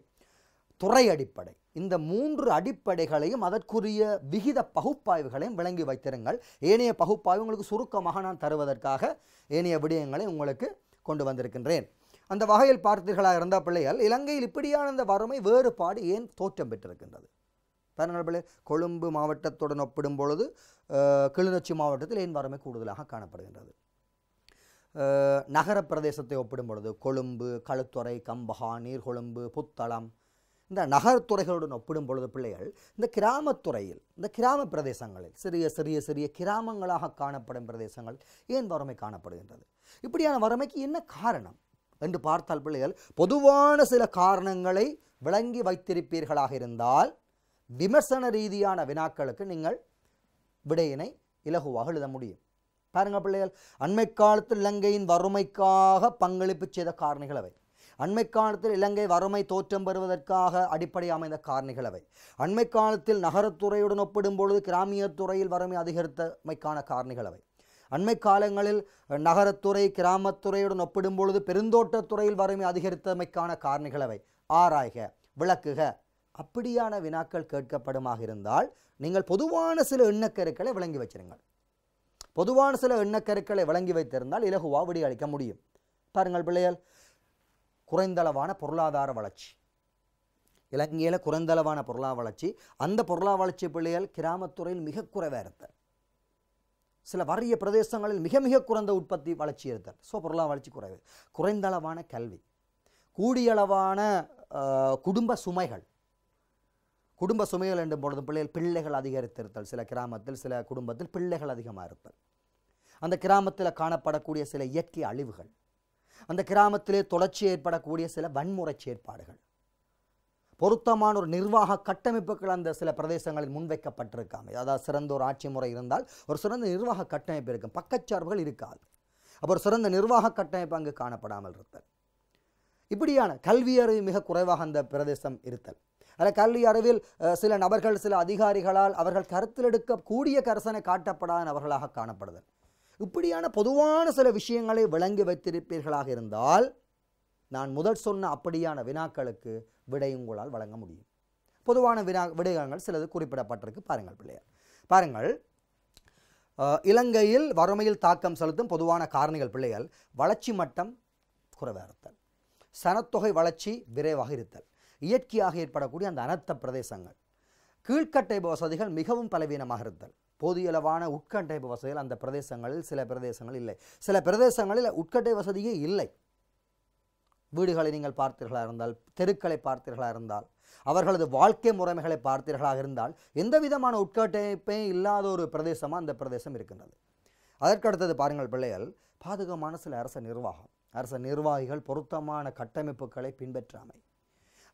துறை அடிப்படை. இந்த மூன்று அடிப்படைகளையும் அதற்குரிய விகித பகுப்பாய்வுகளையும் விளங்கி வைத்திருங்கள். ஏனைய பகுப்பாய்வு உங்களுக்கு சுருக்கமாக நான் தருவதற்காக ஏனைய விடயங்களை உங்களுக்கு கொண்டு வந்திருக்கின்றேன். அந்த வகையில் பார்த்தீர்களாக இருந்த பிள்ளைகள் இலங்கையில் இப்படியான இந்த வறுமை வேறுபாடு ஏன் தோற்றம் பெற்றிருக்கின்றது? பாருங்கள் பிள்ளை கொழும்பு மாவட்டத்துடன் ஒப்பிடும் பொழுது கிளிநொச்சி மாவட்டத்தில் ஏன் வறுமை கூடுதலாக காணப்படுகின்றது? நகர பிரதேசத்தை ஒப்பிடும் பொழுது கொழும்பு களுத்துறை கம்பஹா நீர்கொழும்பு புத்தளம் இந்த நகர்த்துறைகளுடன் ஒப்பிடும் பொழுது பிள்ளைகள் இந்த கிராமத்துறையில் இந்த கிராம பிரதேசங்களில் சிறிய சிறிய சிறிய கிராமங்களாக காணப்படும் பிரதேசங்கள் ஏன் வறுமை காணப்படுகின்றது? இப்படியான வறுமைக்கு என்ன காரணம்? என்று பார்த்தால் பிள்ளைகள் பொதுவான சில காரணங்களை விளங்கி வைத்திருப்பீர்களாக இருந்தால் விமர்சன ரீதியான வினாக்களுக்கு நீங்கள் விடையினை இலகுவாக எழுத முடியும். பாருங்கள் பிள்ளைகள் அண்மை காலத்தில் இலங்கையின் வறுமைக்காக பங்களிப்பு செய்த காரணிகள் அவை. அண்மை காலத்தில் இலங்கை வறுமை தோற்றம் பெறுவதற்காக அடிப்படை அமைந்த காரணிகள் அவை அண்மை காலத்தில் நகரத்துறையுடன் ஒப்பிடும் பொழுது கிராமிய துறையில் வறுமை அதிகரித்தமைக்கான காரணிகள் அவை அண்மை காலங்களில் நகரத்துறை கிராமத்துறையுடன் ஒப்பிடும் பொழுது பெருந்தோட்டத் துறையில் வறுமை அதிகரித்தமைக்கான காரணிகள் அவை ஆராய்க விளக்குக. அப்படியான வினாக்கள் கேட்கப்படுமாக இருந்தால் நீங்கள் பொதுவான சில எண்ணக்கருக்களை விளங்கி வச்சிருங்கள் பொதுவான சில எண்ணக்கருக்களை விளங்கி வைத்திருந்தால் இலகுவா விடியளிக்க முடியும். பாருங்கள் பிள்ளைகள் குறைந்தளவான பொருளாதார வளர்ச்சி. இலங்கையில் குறைந்தளவான பொருளாதார வளர்ச்சி. அந்த பொருளாதார வளர்ச்சி பிள்ளைகள் கிராமத்துறையில் மிக குறைவாக இருந்தார் சில வறிய பிரதேசங்களில் மிக மிக குறைந்த உற்பத்தி வளர்ச்சி இருந்தார் ஸோ பொருளாதார வளர்ச்சி குறைவு. குறைந்தளவான கல்வி. கூடியளவான குடும்ப சுமைகள். குடும்ப சுமைகள் என்றும் பொழுது பிள்ளைகள் பிள்ளைகள் அதிகரித்திருத்தல் சில கிராமத்தில் சில குடும்பத்தில் பிள்ளைகள் அதிகமாக இருத்தல். அந்த கிராமத்தில் காணப்படக்கூடிய சில இயற்கை அழிவுகள். அந்த கிராமத்திலே தொடர்ச்சி ஏற்படக்கூடிய சில வன்முறை செயற்பாடுகள். பொருத்தமான ஒரு நிர்வாக கட்டமைப்புகள் அந்த சில பிரதேசங்களில் முன்வைக்கப்பட்டிருக்காங்க. அதாவது சிறந்த ஒரு ஆட்சி முறை இருந்தால் ஒரு சிறந்த நிர்வாக கட்டமைப்பு இருக்கும். பக்கச்சார்புகள் இருக்காது. அப்போ ஒரு சிறந்த நிர்வாக கட்டமைப்பு அங்கு காணப்படாமல் இருத்தல். இப்படியான கல்வி அறிவு மிக குறைவாக அந்த பிரதேசம் இருத்தல். அதில் கல்வி அறிவில் அஹ், சில நபர்கள் சில அதிகாரிகளால் அவர்கள் கருத்தில் எடுக்கக்கூடிய கரசனை காட்டப்படாத நபர்களாக காணப்படுதல். இப்படியான பொதுவான சில விஷயங்களை விளங்கி வைத்திருப்பீர்களாக இருந்தால் நான் முதல் சொன்ன அப்படியான வினாக்களுக்கு விடை உங்களால் வழங்க முடியும். பொதுவான வினா விடயங்கள் சிலது குறிப்பிடப்பட்டிருக்கு. பாருங்கள் பிள்ளையார் பாருங்கள். இலங்கையில் வறுமையில் தாக்கம் செலுத்தும் பொதுவான காரணிகள் பிள்ளைகள் வளர்ச்சி மட்டம் குறைவாக இருத்தல் சனத்தொகை வளர்ச்சி விரைவாக இருத்தல். இயற்கையாக ஏற்படக்கூடிய அந்த அனர்த்த பிரதேசங்கள். கீழ்கட்டை வசதிகள் மிகவும் பலவீனமாக இருத்தல். போதியளவான உட்கட்டைப்பு வசதிகள் அந்த பிரதேசங்களில் சில பிரதேசங்கள் இல்லை. சில பிரதேசங்களில் உட்கட்டை வசதியே இல்லை. வீடுகளை நீங்கள் பார்த்தீர்களாக இருந்தால் தெருக்களை பார்த்தீர்களாக இருந்தால் அவர்களது வாழ்க்கை முறைமைகளை பார்த்தீர்களாக இருந்தால் எந்த விதமான உட்கட்டமைப்பே இல்லாத ஒரு பிரதேசமாக அந்த பிரதேசம் இருக்கின்றது. அதற்கடுத்தது பாருங்கள் பிள்ளைகள் பாதுகாமான சில அரச நிர்வாகம். அரச நிர்வாகிகள் பொருத்தமான கட்டமைப்புகளை பின்பற்றாமை.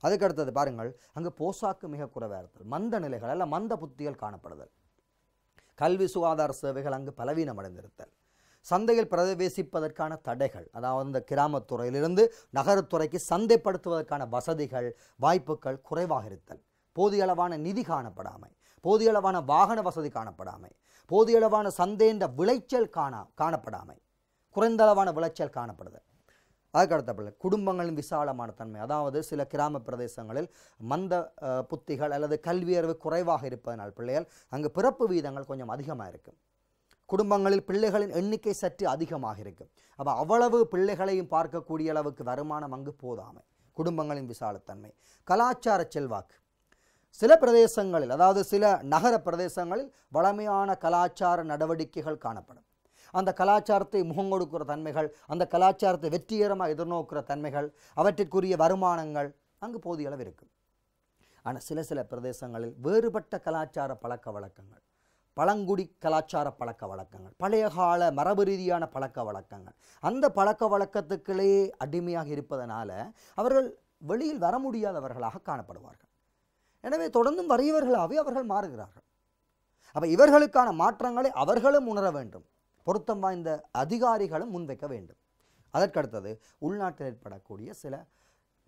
அதுக்கடுத்தது பாருங்கள் அங்கு போசாக்கு மிக குறைவாக இருத்தல் மந்த நிலைகள் அல்ல மந்த புத்திகள் காணப்படுதல். கல்வி சுகாதார சேவைகள் அங்கு பலவீனமடைந்திருத்தல் சந்தையில் பிரவேசிப்பதற்கான தடைகள் அதாவது இந்த கிராமத்துறையிலிருந்து நகரத்துறைக்கு சந்தைப்படுத்துவதற்கான வசதிகள் வாய்ப்புகள் குறைவாக இருத்தல். போதிய அளவான நிதி காணப்படாமை போதிய அளவான வாகன வசதி காணப்படாமை போதிய அளவான சந்தைன்ற விளைச்சல் காணா காணப்படாமை குறைந்த அளவான விளைச்சல் காணப்படுதல். அதுக்கடுத்த பிள்ளை குடும்பங்களின் விசாலமான தன்மை. அதாவது சில கிராம பிரதேசங்களில் மந்த புத்திகள் அல்லது கல்வியறிவு குறைவாக இருப்பதனால் பிள்ளைகள் அங்கு பிறப்பு வீதங்கள் கொஞ்சம் அதிகமாக இருக்கும். குடும்பங்களில் பிள்ளைகளின் எண்ணிக்கை சற்று அதிகமாக இருக்கும். அப்போ அவ்வளவு பிள்ளைகளையும் பார்க்கக்கூடிய அளவுக்கு வருமானம் அங்கு போதாமை. குடும்பங்களின் விசாலத்தன்மை. கலாச்சார செல்வாக்கு. சில பிரதேசங்களில் அதாவது சில நகர பிரதேசங்களில் வளமையான கலாச்சார நடவடிக்கைகள் காணப்படும். அந்த கலாச்சாரத்தை முகங்கொடுக்கிற தன்மைகள் அந்த கலாச்சாரத்தை வெற்றிகரமாக எதிர்நோக்கிற தன்மைகள் அவற்றிற்குரிய வருமானங்கள் அங்கு போதிய அளவு இருக்கும் ஆனால் சில சில பிரதேசங்களில் வேறுபட்ட கலாச்சார பழக்க வழக்கங்கள் பழங்குடி கலாச்சார பழக்க வழக்கங்கள் பழைய கால மரபு ரீதியான பழக்க வழக்கங்கள் அந்த பழக்க வழக்கத்துக்களே அடிமையாக இருப்பதனால அவர்கள் வெளியில் வர முடியாதவர்களாக காணப்படுவார்கள். எனவே தொடர்ந்தும் வறியவர்களாகவே அவர்கள் மாறுகிறார்கள். அப்போ இவர்களுக்கான மாற்றங்களை அவர்களும் உணர வேண்டும். பொருத்தம் வாய்ந்த அதிகாரிகளும் முன்வைக்க வேண்டும். அதற்கடுத்தது உள்நாட்டில் ஏற்படக்கூடிய சில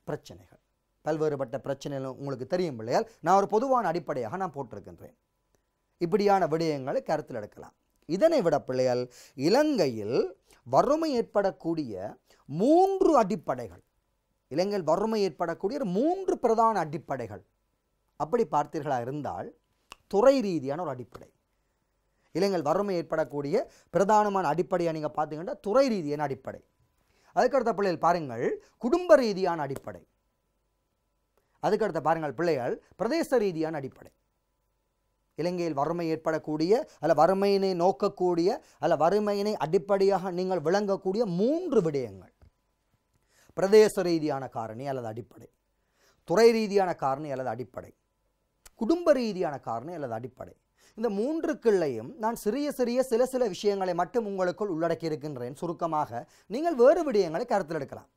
பிரச்சனைகள். பல்வேறுபட்ட பிரச்சனைகள் உங்களுக்கு தெரியும் இல்லையால் நான் ஒரு பொதுவான அடிப்படையாக நான் போட்டிருக்கின்றேன். இப்படியான விடயங்களை கருத்தில் எடுக்கலாம். இதனை விட பிள்ளைகள் இலங்கையில் வறுமை ஏற்படக்கூடிய மூன்று அடிப்படைகள். இலங்கையில் வறுமை ஏற்படக்கூடிய ஒரு மூன்று பிரதான அடிப்படைகள். அப்படி பார்த்தீர்களா இருந்தால் துறை ரீதியான ஒரு அடிப்படை. இலங்கையில் வறுமை ஏற்படக்கூடிய பிரதானமான அடிப்படையாக நீங்கள் பார்த்தீங்கன்னா துறை ரீதியான அடிப்படை. அதுக்கடுத்த பிள்ளைகள் பாருங்கள் குடும்ப ரீதியான அடிப்படை. அதுக்கடுத்த பாருங்கள் பிள்ளைகள் பிரதேச ரீதியான அடிப்படை. இலங்கையில் வறுமை ஏற்படக்கூடிய அல்ல வறுமையினை நோக்கக்கூடிய அல்ல வறுமையினை அடிப்படையாக நீங்கள் விளங்கக்கூடிய மூன்று விடயங்கள். பிரதேச ரீதியான காரணி அல்லது அடிப்படை. துறை ரீதியான காரணி அல்லது அடிப்படை. குடும்ப ரீதியான காரணி அல்லது அடிப்படை. இந்த மூன்று கிள்ளையும் நான் சிறிய சிறிய சில சில விஷயங்களை மட்டும் உங்களுக்குள் உள்ளடக்கி இருக்கின்றேன் சுருக்கமாக நீங்கள் வேறு விடயங்களை கருத்தில் எடுக்கலாம்.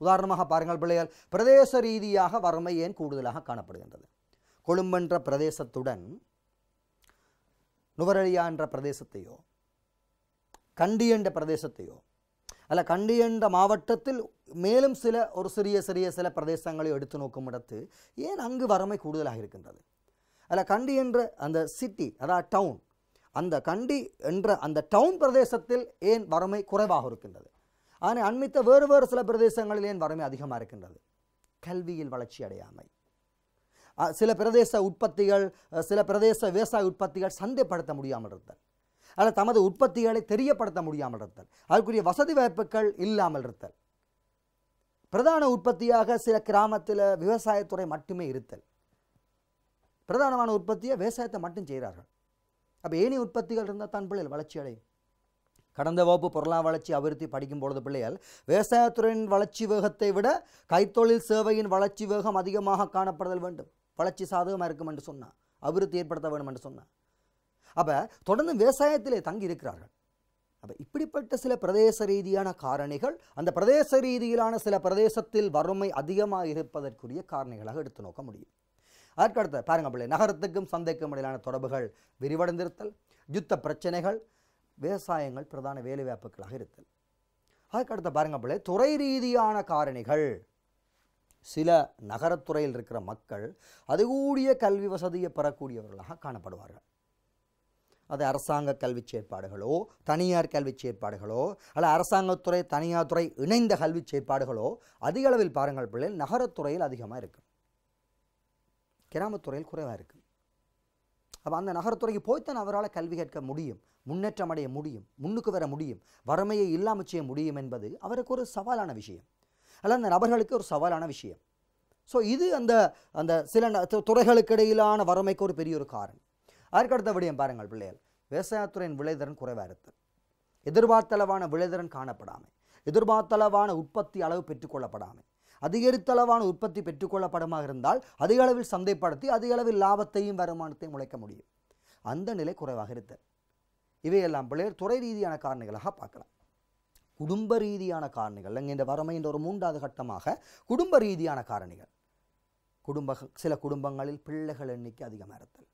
உதாரணமாக பாருங்கள் பிள்ளைகள் பிரதேச ரீதியாக வறுமை ஏன் கூடுதலாக காணப்படுகின்றது? கொழும்பென்ற பிரதேசத்துடன் நுவரலியா என்ற பிரதேசத்தையோ கண்டி என்ற பிரதேசத்தையோ அல்ல கண்டி என்ற மாவட்டத்தில் மேலும் சில ஒரு சிறிய சிறிய சில பிரதேசங்களை எடுத்து நோக்கும் இடத்து ஏன் அங்கு வறுமை கூடுதலாக இருக்கின்றது? அதில் கண்டி என்ற அந்த சிட்டி அதாவது டவுன் அந்த கண்டி என்ற அந்த டவுன் பிரதேசத்தில் ஏன் வறுமை குறைவாக இருக்கின்றது? ஆனால் அண்மித்த வேறு வேறு சில பிரதேசங்களில் ஏன் வறுமை அதிகமாக இருக்கின்றது? கல்வியில் வளர்ச்சி அடையாமை. சில பிரதேச உற்பத்திகள் சில பிரதேச விவசாய உற்பத்திகள் சந்தைப்படுத்த முடியாமல் இருத்தல். அல்லது தமது உற்பத்திகளை தெரியப்படுத்த முடியாமல் இருத்தல். அதற்குரிய வசதி வாய்ப்புகள் இல்லாமல் இருத்தல். பிரதான உற்பத்தியாக சில கிராமத்தில் விவசாயத்துறை மட்டுமே இருத்தல். பிரதானமான உற்பத்தியை விவசாயத்தை மட்டும் செய்கிறார்கள். அப்போ ஏனி உற்பத்திகள் இருந்தால் தான் பிள்ளைகள் வளர்ச்சி அடையும். கடந்த வகுப்பு பொருளாதார வளர்ச்சி அபிவிருத்தி படிக்கும் பொழுது பிள்ளைகள் விவசாயத்துறையின் வளர்ச்சி வேகத்தை விட கைத்தொழில் சேவையின் வளர்ச்சி வேகம் அதிகமாக காணப்படுதல் வேண்டும். வளர்ச்சி சாதகமாக இருக்கும் என்று சொன்னான் அபிவிருத்தி ஏற்படுத்த வேண்டும் என்று சொன்னான் அப்போ தொடர்ந்து விவசாயத்திலே தங்கி இருக்கிறார்கள். அப்போ இப்படிப்பட்ட சில பிரதேச ரீதியான காரணிகள் அந்த பிரதேச ரீதியிலான சில பிரதேசத்தில் வறுமை அதிகமாக இருப்பதற்குரிய காரணிகளாக எடுத்து நோக்க முடியும். அதற்கடுத்து பாருங்க பிள்ளை நகரத்துக்கும் சந்தைக்கும் இடையிலான தொடர்புகள் விரிவடைந்திருத்தல் யுத்த பிரச்சனைகள் விவசாயங்கள் பிரதான வேலைவாய்ப்புகளாக இருத்தல். அதுக்கடுத்த பாருங்க பிள்ளை துறை ரீதியான காரணிகள். சில நகரத்துறையில் இருக்கிற மக்கள் அது கூடிய கல்வி வசதியை பெறக்கூடியவர்களாக காணப்படுவார்கள். அது அரசாங்க கல்வி செயற்பாடுகளோ தனியார் கல்வி செயற்பாடுகளோ அல்ல அரசாங்கத்துறை தனியார் துறை இணைந்த கல்வி செயற்பாடுகளோ அதிக அளவில் பாருங்கள் பிள்ளைகள் நகரத்துறையில் அதிகமாக இருக்கும் கிராமத்துறையில் குறைவாக இருக்குது அப்போ அந்த நகரத்துறைக்கு போய்த்தான் அவரால் கல்வி கேட்க முடியும் முன்னேற்றம் அடைய முடியும் முன்னுக்கு வர முடியும் வறுமையை இல்லாமல் செய்ய முடியும் என்பது அவருக்கு ஒரு சவாலான விஷயம். அல்ல அந்த நபர்களுக்கு ஒரு சவாலான விஷயம். ஸோ இது அந்த அந்த சில ந- துறைகளுக்கு இடையிலான வறுமைக்கு ஒரு பெரிய ஒரு காரணம். அதற்கடுத்த விடயம் பாருங்கள் பிள்ளைகள். விவசாயத்துறையின் விளைதிறன் குறைவாக இருக்குது எதிர்பார்த்தளவான விளைதிறன் காணப்படாமல் எதிர்பார்த்தளவான உற்பத்தி அளவு பெற்றுக்கொள்ளப்படாமல் அதிகரித்தளவான உற்பத்தி பெற்றுக்கொள்ளப்படமாக இருந்தால் அதிக அளவில் சந்தைப்படுத்தி அதிக அளவில் லாபத்தையும் வருமானத்தையும் உழைக்க முடியும். அந்த நிலை குறைவாக இருத்தல். இவையெல்லாம் பிள்ளையர் துறை ரீதியான காரணிகளாக பார்க்கலாம். குடும்ப ரீதியான காரணிகள் இங்கே இந்த என்ற ஒரு மூன்றாவது கட்டமாக குடும்ப ரீதியான காரணிகள். குடும்ப சில குடும்பங்களில் பிள்ளைகள் எண்ணிக்கை அதிகமாக இருத்தல்.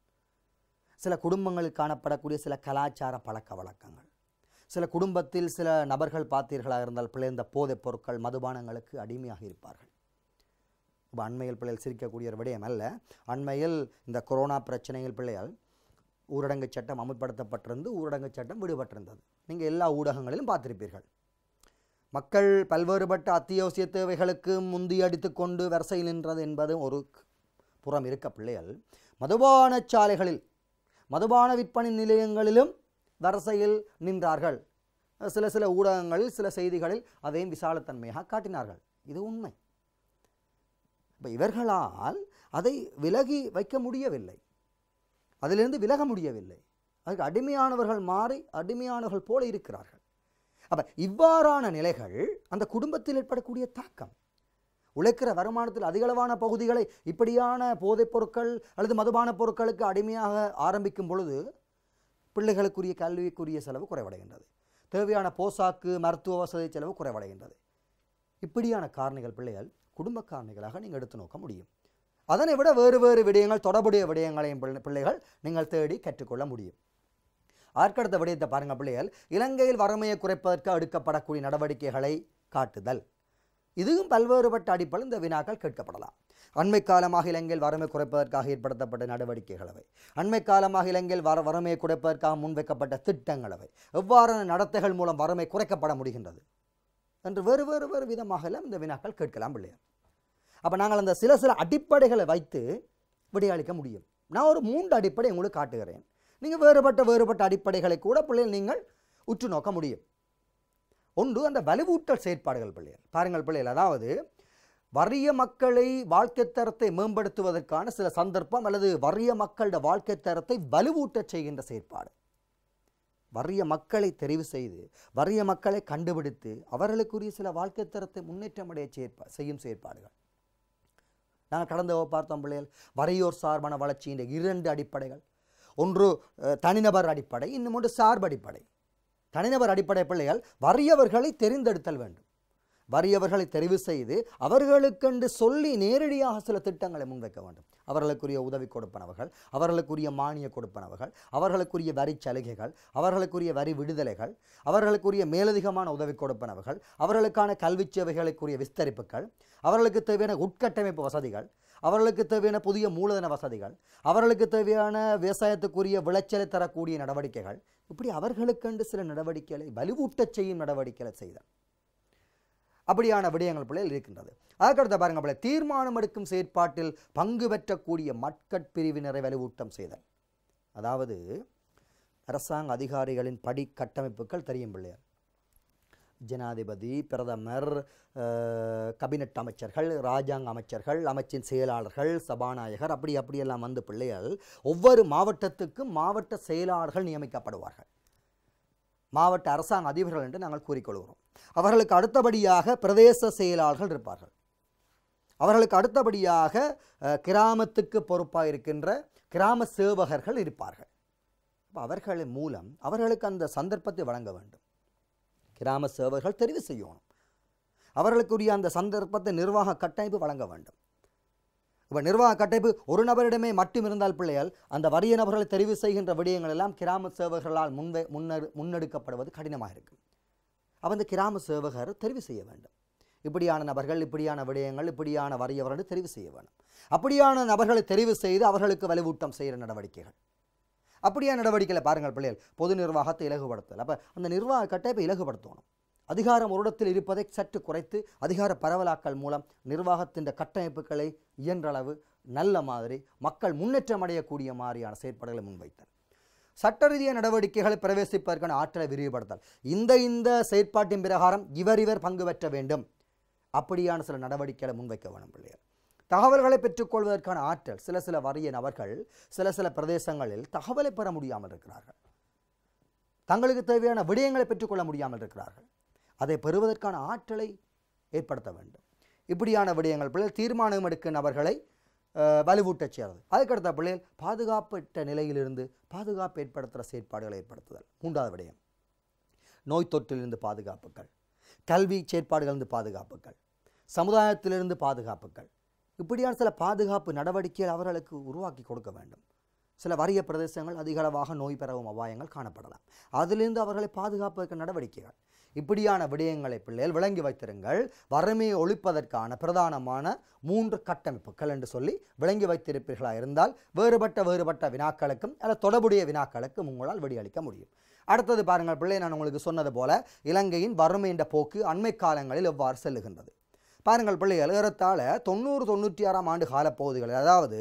சில குடும்பங்களில் காணப்படக்கூடிய சில கலாச்சார பழக்க வழக்கங்கள். சில குடும்பத்தில் சில நபர்கள் பார்த்தீர்களாக இருந்தால் பிள்ளை இந்த போதைப் பொருட்கள் மதுபானங்களுக்கு அடிமையாக இருப்பார்கள். இப்போ அண்மையில் பிள்ளைகள் சிரிக்கக்கூடிய ஒரு விடயம் அல்ல. அண்மையில் இந்த கொரோனா பிரச்சனையில் பிள்ளைகள் ஊரடங்கு சட்டம் அமுல்படுத்தப்பட்டிருந்து ஊரடங்கு சட்டம் விடுபட்டிருந்தது. நீங்கள் எல்லா ஊடகங்களிலும் பார்த்திருப்பீர்கள். மக்கள் பல்வேறுபட்ட அத்தியாவசிய தேவைகளுக்கு முந்தி அடித்துக்கொண்டு வரிசையில் நின்றது என்பது ஒரு புறம் இருக்க பிள்ளைகள் மதுபான சாலைகளில் மதுபான விற்பனை நிலையங்களிலும் வரிசையில் நின்றார்கள். சில சில ஊடகங்களில் சில செய்திகளில் அதையும் விசாலத்தன்மையாக காட்டினார்கள். இது உண்மை. இப்போ இவர்களால் அதை விலகி வைக்க முடியவில்லை. அதிலிருந்து விலக முடியவில்லை. அதுக்கு அடிமையானவர்கள் மாறி அடிமையானவர்கள் போல இருக்கிறார்கள். அப்போ இவ்வாறான நிலைகள் அந்த குடும்பத்தில் ஏற்படக்கூடிய தாக்கம். உழைக்கிற வருமானத்தில் அதிகளவான பகுதிகளை இப்படியான போதைப் பொருட்கள் அல்லது மதுபான பொருட்களுக்கு அடிமையாக ஆரம்பிக்கும் பொழுது பிள்ளைகளுக்குரிய கல்விக்குரிய செலவு குறைவடைகின்றது. தேவையான போசாக்கு மருத்துவ வசதி செலவு குறைவடைகின்றது. இப்படியான காரணிகள் பிள்ளைகள் குடும்ப காரணிகளாக நீங்கள் எடுத்து நோக்க முடியும். அதனை விட வேறு வேறு விடயங்கள் தொடர்புடைய விடயங்களையும் பிள்ளை- பிள்ளைகள் நீங்கள் தேடி கற்றுக்கொள்ள முடியும். அதற்கடுத்த விடயத்தை பாருங்க பிள்ளைகள் இலங்கையில் வறுமையை குறைப்பதற்கு எடுக்கப்படக்கூடிய நடவடிக்கைகளை காட்டுதல். இதுவும் பல்வேறுபட்ட அடிப்படையில் இந்த வினாக்கள் கேட்கப்படலாம். அண்மை காலமாக இலங்கையில் வறுமை குறைப்பதற்காக ஏற்படுத்தப்பட்ட நடவடிக்கைகள் அவை. அண்மை காலமாக இலங்கையில் வர வறுமையை குறைப்பதற்காக முன்வைக்கப்பட்ட திட்டங்கள் அவை. எவ்வாறான நடத்தைகள் மூலம் வறுமை குறைக்கப்பட முடிகின்றது? என்று வேறு வேறு வேறு விதமாக எல்லாம் இந்த வினாக்கள் கேட்கலாம் பிள்ளைகள் அப்போ நாங்கள் அந்த சில சில அடிப்படைகளை வைத்து விடையளிக்க முடியும். நான் ஒரு மூன்று அடிப்படை உங்களுக்கு காட்டுகிறேன். நீங்கள் வேறுபட்ட வேறுபட்ட அடிப்படைகளை கூட பிள்ளைகள் நீங்கள் உற்று நோக்க முடியும். ஒன்று அந்த வலுவூட்டல் செயற்பாடுகள் பிள்ளைகள். பாருங்கள் பிள்ளைகள் அதாவது வறிய மக்களை வாழ்க்கை தரத்தை மேம்படுத்துவதற்கான சில சந்தர்ப்பம் அல்லது வறிய மக்களோட வாழ்க்கை தரத்தை வலுவூட்டச் செய்கின்ற செயற்பாடு. வறிய மக்களை தெரிவு செய்து வறிய மக்களை கண்டுபிடித்து அவர்களுக்குரிய சில வாழ்க்கை தரத்தை முன்னேற்றமடைய செயற்பா செய்யும் செயற்பாடுகள். நாங்கள் கடந்த பார்த்தோம் பிள்ளைகள் வரையோர் சார்பான வளர்ச்சியின் இரண்டு அடிப்படைகள். ஒன்று தனிநபர் அடிப்படை இன்னும் ஒன்று சார்பு அடிப்படை. தனிநபர் அடிப்படை பிள்ளைகள் வறியவர்களை தெரிந்தெடுத்தல் வேண்டும். வறியவர்களை தெரிவு செய்து அவர்களுக்கென்று சொல்லி நேரடியாக சில திட்டங்களை முன்வைக்க வேண்டும். அவர்களுக்குரிய உதவி கொடுப்பனவர்கள் அவர்களுக்குரிய மானிய கொடுப்பனவர்கள் அவர்களுக்குரிய வரி சலுகைகள் அவர்களுக்குரிய வரி விடுதலைகள் அவர்களுக்குரிய மேலதிகமான உதவி கொடுப்பனவர்கள் அவர்களுக்கான கல்விச் சேவைகளுக்குரிய விஸ்தரிப்புகள் அவர்களுக்கு தேவையான உட்கட்டமைப்பு வசதிகள் அவர்களுக்கு தேவையான புதிய மூலதன வசதிகள் அவர்களுக்கு தேவையான விவசாயத்துக்குரிய விளைச்சலை தரக்கூடிய நடவடிக்கைகள் இப்படி அவர்களுக்கென்று சில நடவடிக்கைகளை வலுவூட்டச் செய்யும் நடவடிக்கைகளை செய்தார் அப்படியான விடயங்கள் பிள்ளைகள் இருக்கின்றது. அதற்கடுத்த பாருங்க பிள்ளை தீர்மானம் எடுக்கும் செயற்பாட்டில் பங்கு பெற்றக்கூடிய மட்கட்பிரிவினரை வலுவூட்டம் செய்தல். அதாவது அரசாங்க அதிகாரிகளின் படி கட்டமைப்புகள் தெரியும் பிள்ளையார் ஜனாதிபதி பிரதமர் கபினட் அமைச்சர்கள் ராஜாங்க அமைச்சர்கள் அமைச்சின் செயலாளர்கள் சபாநாயகர் அப்படி அப்படியெல்லாம் வந்து பிள்ளைகள் ஒவ்வொரு மாவட்டத்துக்கும் மாவட்ட செயலாளர்கள் நியமிக்கப்படுவார்கள். மாவட்ட அரசாங்க அதிபர்கள் என்று நாங்கள் கூறிக்கொள்கிறோம். அவர்களுக்கு அடுத்தபடியாக பிரதேச செயலாளர்கள் இருப்பார்கள். அவர்களுக்கு அடுத்தபடியாக கிராமத்துக்கு பொறுப்பாக இருக்கின்ற கிராம சேவகர்கள் இருப்பார்கள். அவர்கள் மூலம் அவர்களுக்கு அந்த சந்தர்ப்பத்தை வழங்க வேண்டும். கிராம சேவர்கள் தெரிவு செய்யணும். அவர்களுக்குரிய அந்த சந்தர்ப்பத்தை நிர்வாக கட்டமைப்பு வழங்க வேண்டும். இப்போ நிர்வாக கட்டமைப்பு ஒரு நபரிடமே மட்டும் இருந்தால் பிள்ளைகள் அந்த வறிய நபர்களை தெரிவு செய்கின்ற விடயங்கள் எல்லாம் கிராம சேவகர்களால் முன்வே முன்னெடு முன்னெடுக்கப்படுவது கடினமாக இருக்கும். அப்போ அந்த கிராம சேவகர் தெரிவு செய்ய வேண்டும். இப்படியான நபர்கள் இப்படியான விடயங்கள் இப்படியான வறியவர்கள் தெரிவு செய்ய வேண்டும். அப்படியான நபர்களை தெரிவு செய்து அவர்களுக்கு வலுவூட்டம் செய்கிற நடவடிக்கைகள். அப்படியா நடவடிக்கைகளை பாருங்கள் பிள்ளைகள். பொது நிர்வாகத்தை இலகுபடுத்தல் அப்போ அந்த நிர்வாக கட்டமைப்பை இலகுபடுத்தணும். அதிகாரம் ஒரு இடத்தில் இருப்பதை சற்று குறைத்து அதிகார பரவலாக்கல் மூலம் நிர்வாகத்தின் கட்டமைப்புகளை இயன்றளவு நல்ல மாதிரி மக்கள் முன்னேற்றம் அடையக்கூடிய மாதிரியான செயற்பாடுகளை முன்வைத்தல். சட்ட ரீதிய நடவடிக்கைகளை பிரவேசிப்பதற்கான ஆற்றலை விரிவுபடுத்தல். இந்த இந்த செயற்பாட்டின் பிரகாரம் இவர் இவர் பங்கு பெற்ற வேண்டும். அப்படியான சில நடவடிக்கைகளை முன்வைக்க வேணும் பிள்ளைகள். தகவல்களை பெற்றுக்கொள்வதற்கான ஆற்றல் சில சில வறிய நபர்கள் சில சில பிரதேசங்களில் தகவலை பெற முடியாமல் இருக்கிறார்கள். தங்களுக்கு தேவையான விடயங்களை பெற்றுக்கொள்ள முடியாமல் இருக்கிறார்கள். அதை பெறுவதற்கான ஆற்றலை ஏற்படுத்த வேண்டும். இப்படியான விடயங்கள் பிள்ளைகள் தீர்மானம் எடுக்கும் நபர்களை வலுவூட்டச் செய்கிறது. அதுக்கடுத்த பிள்ளைகள் பாதுகாப்பற்ற நிலையிலிருந்து பாதுகாப்பு ஏற்படுத்துகிற செயற்பாடுகளை ஏற்படுத்துதல். மூன்றாவது விடயம் நோய் தொற்றிலிருந்து பாதுகாப்புகள் கல்வி செயற்பாடுகளிலிருந்து பாதுகாப்புகள் சமுதாயத்திலிருந்து பாதுகாப்புகள் இப்படியான சில பாதுகாப்பு நடவடிக்கைகள் அவர்களுக்கு உருவாக்கி கொடுக்க வேண்டும். சில வறிய பிரதேசங்கள் அதிகளவாக நோய் பெறவும் அபாயங்கள் காணப்படலாம். அதிலிருந்து அவர்களை பாதுகாப்பதற்கு நடவடிக்கைகள். இப்படியான விடயங்களை பிள்ளைகள் விளங்கி வைத்திருங்கள். வறுமையை ஒழிப்பதற்கான பிரதானமான மூன்று கட்டமைப்புகள் என்று சொல்லி விளங்கி வைத்திருப்பீர்களா இருந்தால் வேறுபட்ட வேறுபட்ட வினாக்களுக்கும் அல்லது தொடர்புடைய வினாக்களுக்கும் உங்களால் விடியளிக்க முடியும். அடுத்தது பாருங்கள் பிள்ளை நான் உங்களுக்கு சொன்னது போல இலங்கையின் வறுமை என்ற போக்கு அண்மை காலங்களில் எவ்வாறு செல்லுகின்றது? பாருங்கள் பிள்ளைகள் ஏறத்தாழ தொண்ணூறு தொண்ணூற்றி ஆறாம் ஆண்டு காலப்பகுதிகளில் அதாவது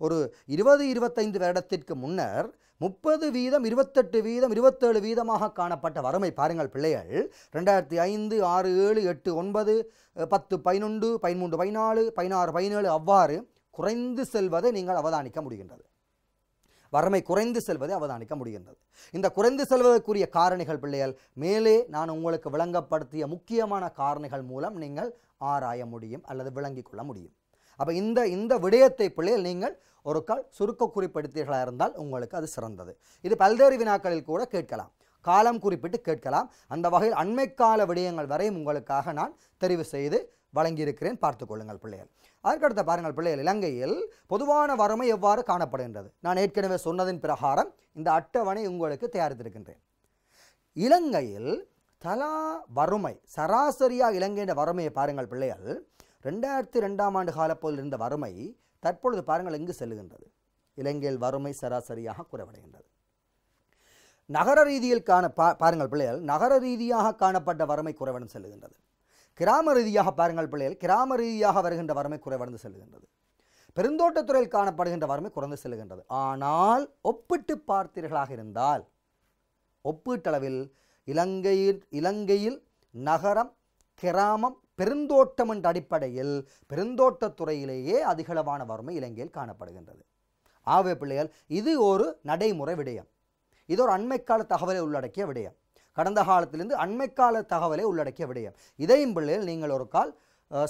ஒரு இருபது இருபத்தைந்து வருடத்திற்கு முன்னர் முப்பது வீதம் இருபத்தெட்டு வீதம் இருபத்தேழு வீதமாக காணப்பட்ட வறுமை பாருங்கள் பிள்ளைகள். ரெண்டாயிரத்தி ஐந்து ஆறு ஏழு எட்டு ஒன்பது பத்து பதினொன்று பதிமூன்று பதினாலு பதினாறு பதினேழு அவ்வாறு குறைந்து செல்வதை நீங்கள் அவதானிக்க முடிகின்றது. வறுமை குறைந்து செல்வதை அவதானிக்க முடிகின்றது. இந்த குறைந்து செல்வதற்குரிய காரணிகள் பிள்ளைகள் மேலே நான் உங்களுக்கு விளங்கப்படுத்திய முக்கியமான காரணிகள் மூலம் நீங்கள் ஆராய முடியும் அல்லது விளங்கிக் கொள்ள முடியும். அப்போ இந்த இந்த விடயத்தை பிள்ளைகள் நீங்கள் ஒரு கால் சுருக்க குறிப்பிடுத்தீர்களாக இருந்தால் உங்களுக்கு அது சிறந்தது. இது பல்வேறு வினாக்களில் கூட கேட்கலாம். காலம் குறிப்பிட்டு கேட்கலாம். அந்த வகையில் அண்மைக்கால விடயங்கள் வரையும் உங்களுக்காக நான் தெரிவு செய்து வழங்கியிருக்கிறேன். பார்த்துக்கொள்ளுங்கள் பிள்ளைகள். அதற்கடுத்த பாருங்கள் பிள்ளைகள் இலங்கையில் பொதுவான வறுமை எவ்வாறு காணப்படுகின்றது? நான் ஏற்கனவே சொன்னதின் பிரகாரம் இந்த அட்டவணை உங்களுக்கு தயாரித்திருக்கின்றேன். இலங்கையில் தலா வறுமை சராசரியாக இலங்கையின் வறுமையை பாருங்கள் பிள்ளைகள். ரெண்டாயிரத்தி ரெண்டாம் ஆண்டு காலப்போதில் இருந்த வறுமை தற்பொழுது பாருங்கள் எங்கு செல்லுகின்றது? இலங்கையில் வறுமை சராசரியாக குறைவடைகின்றது. நகர ரீதியில் காண பா பாருங்கள் பிள்ளைகள் நகர ரீதியாக காணப்பட்ட வறுமை குறைவடைந்து செல்லுகின்றது. கிராம ரீதியாக பாருங்கள் பிள்ளைகள் கிராம ரீதியாக வருகின்ற வறுமை குறைவடைந்து செல்லுகின்றது. பெருந்தோட்டத்துறையில் காணப்படுகின்ற வறுமை குறைந்து செல்லுகின்றது. ஆனால் ஒப்பிட்டு பார்த்தீர்களாக இருந்தால் ஒப்பீட்டளவில் இலங்கையில் இலங்கையில் நகரம் கிராமம் பெருந்தோட்டம் என்ற அடிப்படையில் பெருந்தோட்டத்துறையிலேயே அதிகளவான வறுமை இலங்கையில் காணப்படுகின்றது. ஆவே பிள்ளைகள் இது ஒரு நடைமுறை விடயம். இது ஒரு அண்மைக்கால தகவலை உள்ளடக்கிய விடயம். கடந்த காலத்திலிருந்து அண்மைக்கால தகவலை உள்ளடக்கிய விடயம். இதையும் பிள்ளைகள் நீங்கள் ஒரு கால்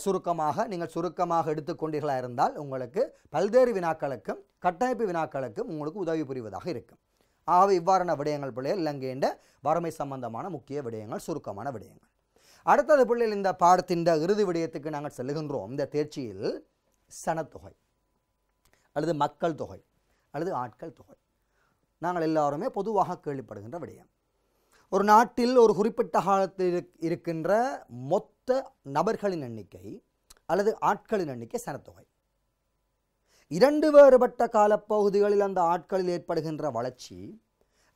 சுருக்கமாக நீங்கள் சுருக்கமாக எடுத்துக்கொண்டீர்களா இருந்தால் உங்களுக்கு பல்வேறு வினாக்களுக்கும் கட்டமைப்பு வினாக்களுக்கும் உங்களுக்கு உதவி புரிவதாக இருக்கும். ஆகவே இவ்வாறான விடயங்கள் பிள்ளைகள் இலங்கையின் வறுமை சம்பந்தமான முக்கிய விடயங்கள் சுருக்கமான விடயங்கள். அடுத்தது பிள்ளைகள் இந்த பாடத்தின் இறுதி விடயத்துக்கு நாங்கள் செல்கின்றோம் இந்த தேர்ச்சியில் சனத்தொகை அல்லது மக்கள் தொகை அல்லது ஆட்கள் தொகை. நாங்கள் எல்லாருமே பொதுவாக கேள்விப்படுகின்ற விடயம். ஒரு நாட்டில் ஒரு குறிப்பிட்ட காலத்தில் இருக்- இருக்கின்ற மொத்த நபர்களின் எண்ணிக்கை அல்லது ஆட்களின் எண்ணிக்கை சனத்தொகை. இரண்டு வேறுபட்ட காலப்பகுதிகளில் அந்த ஆட்களில் ஏற்படுகின்ற வளர்ச்சி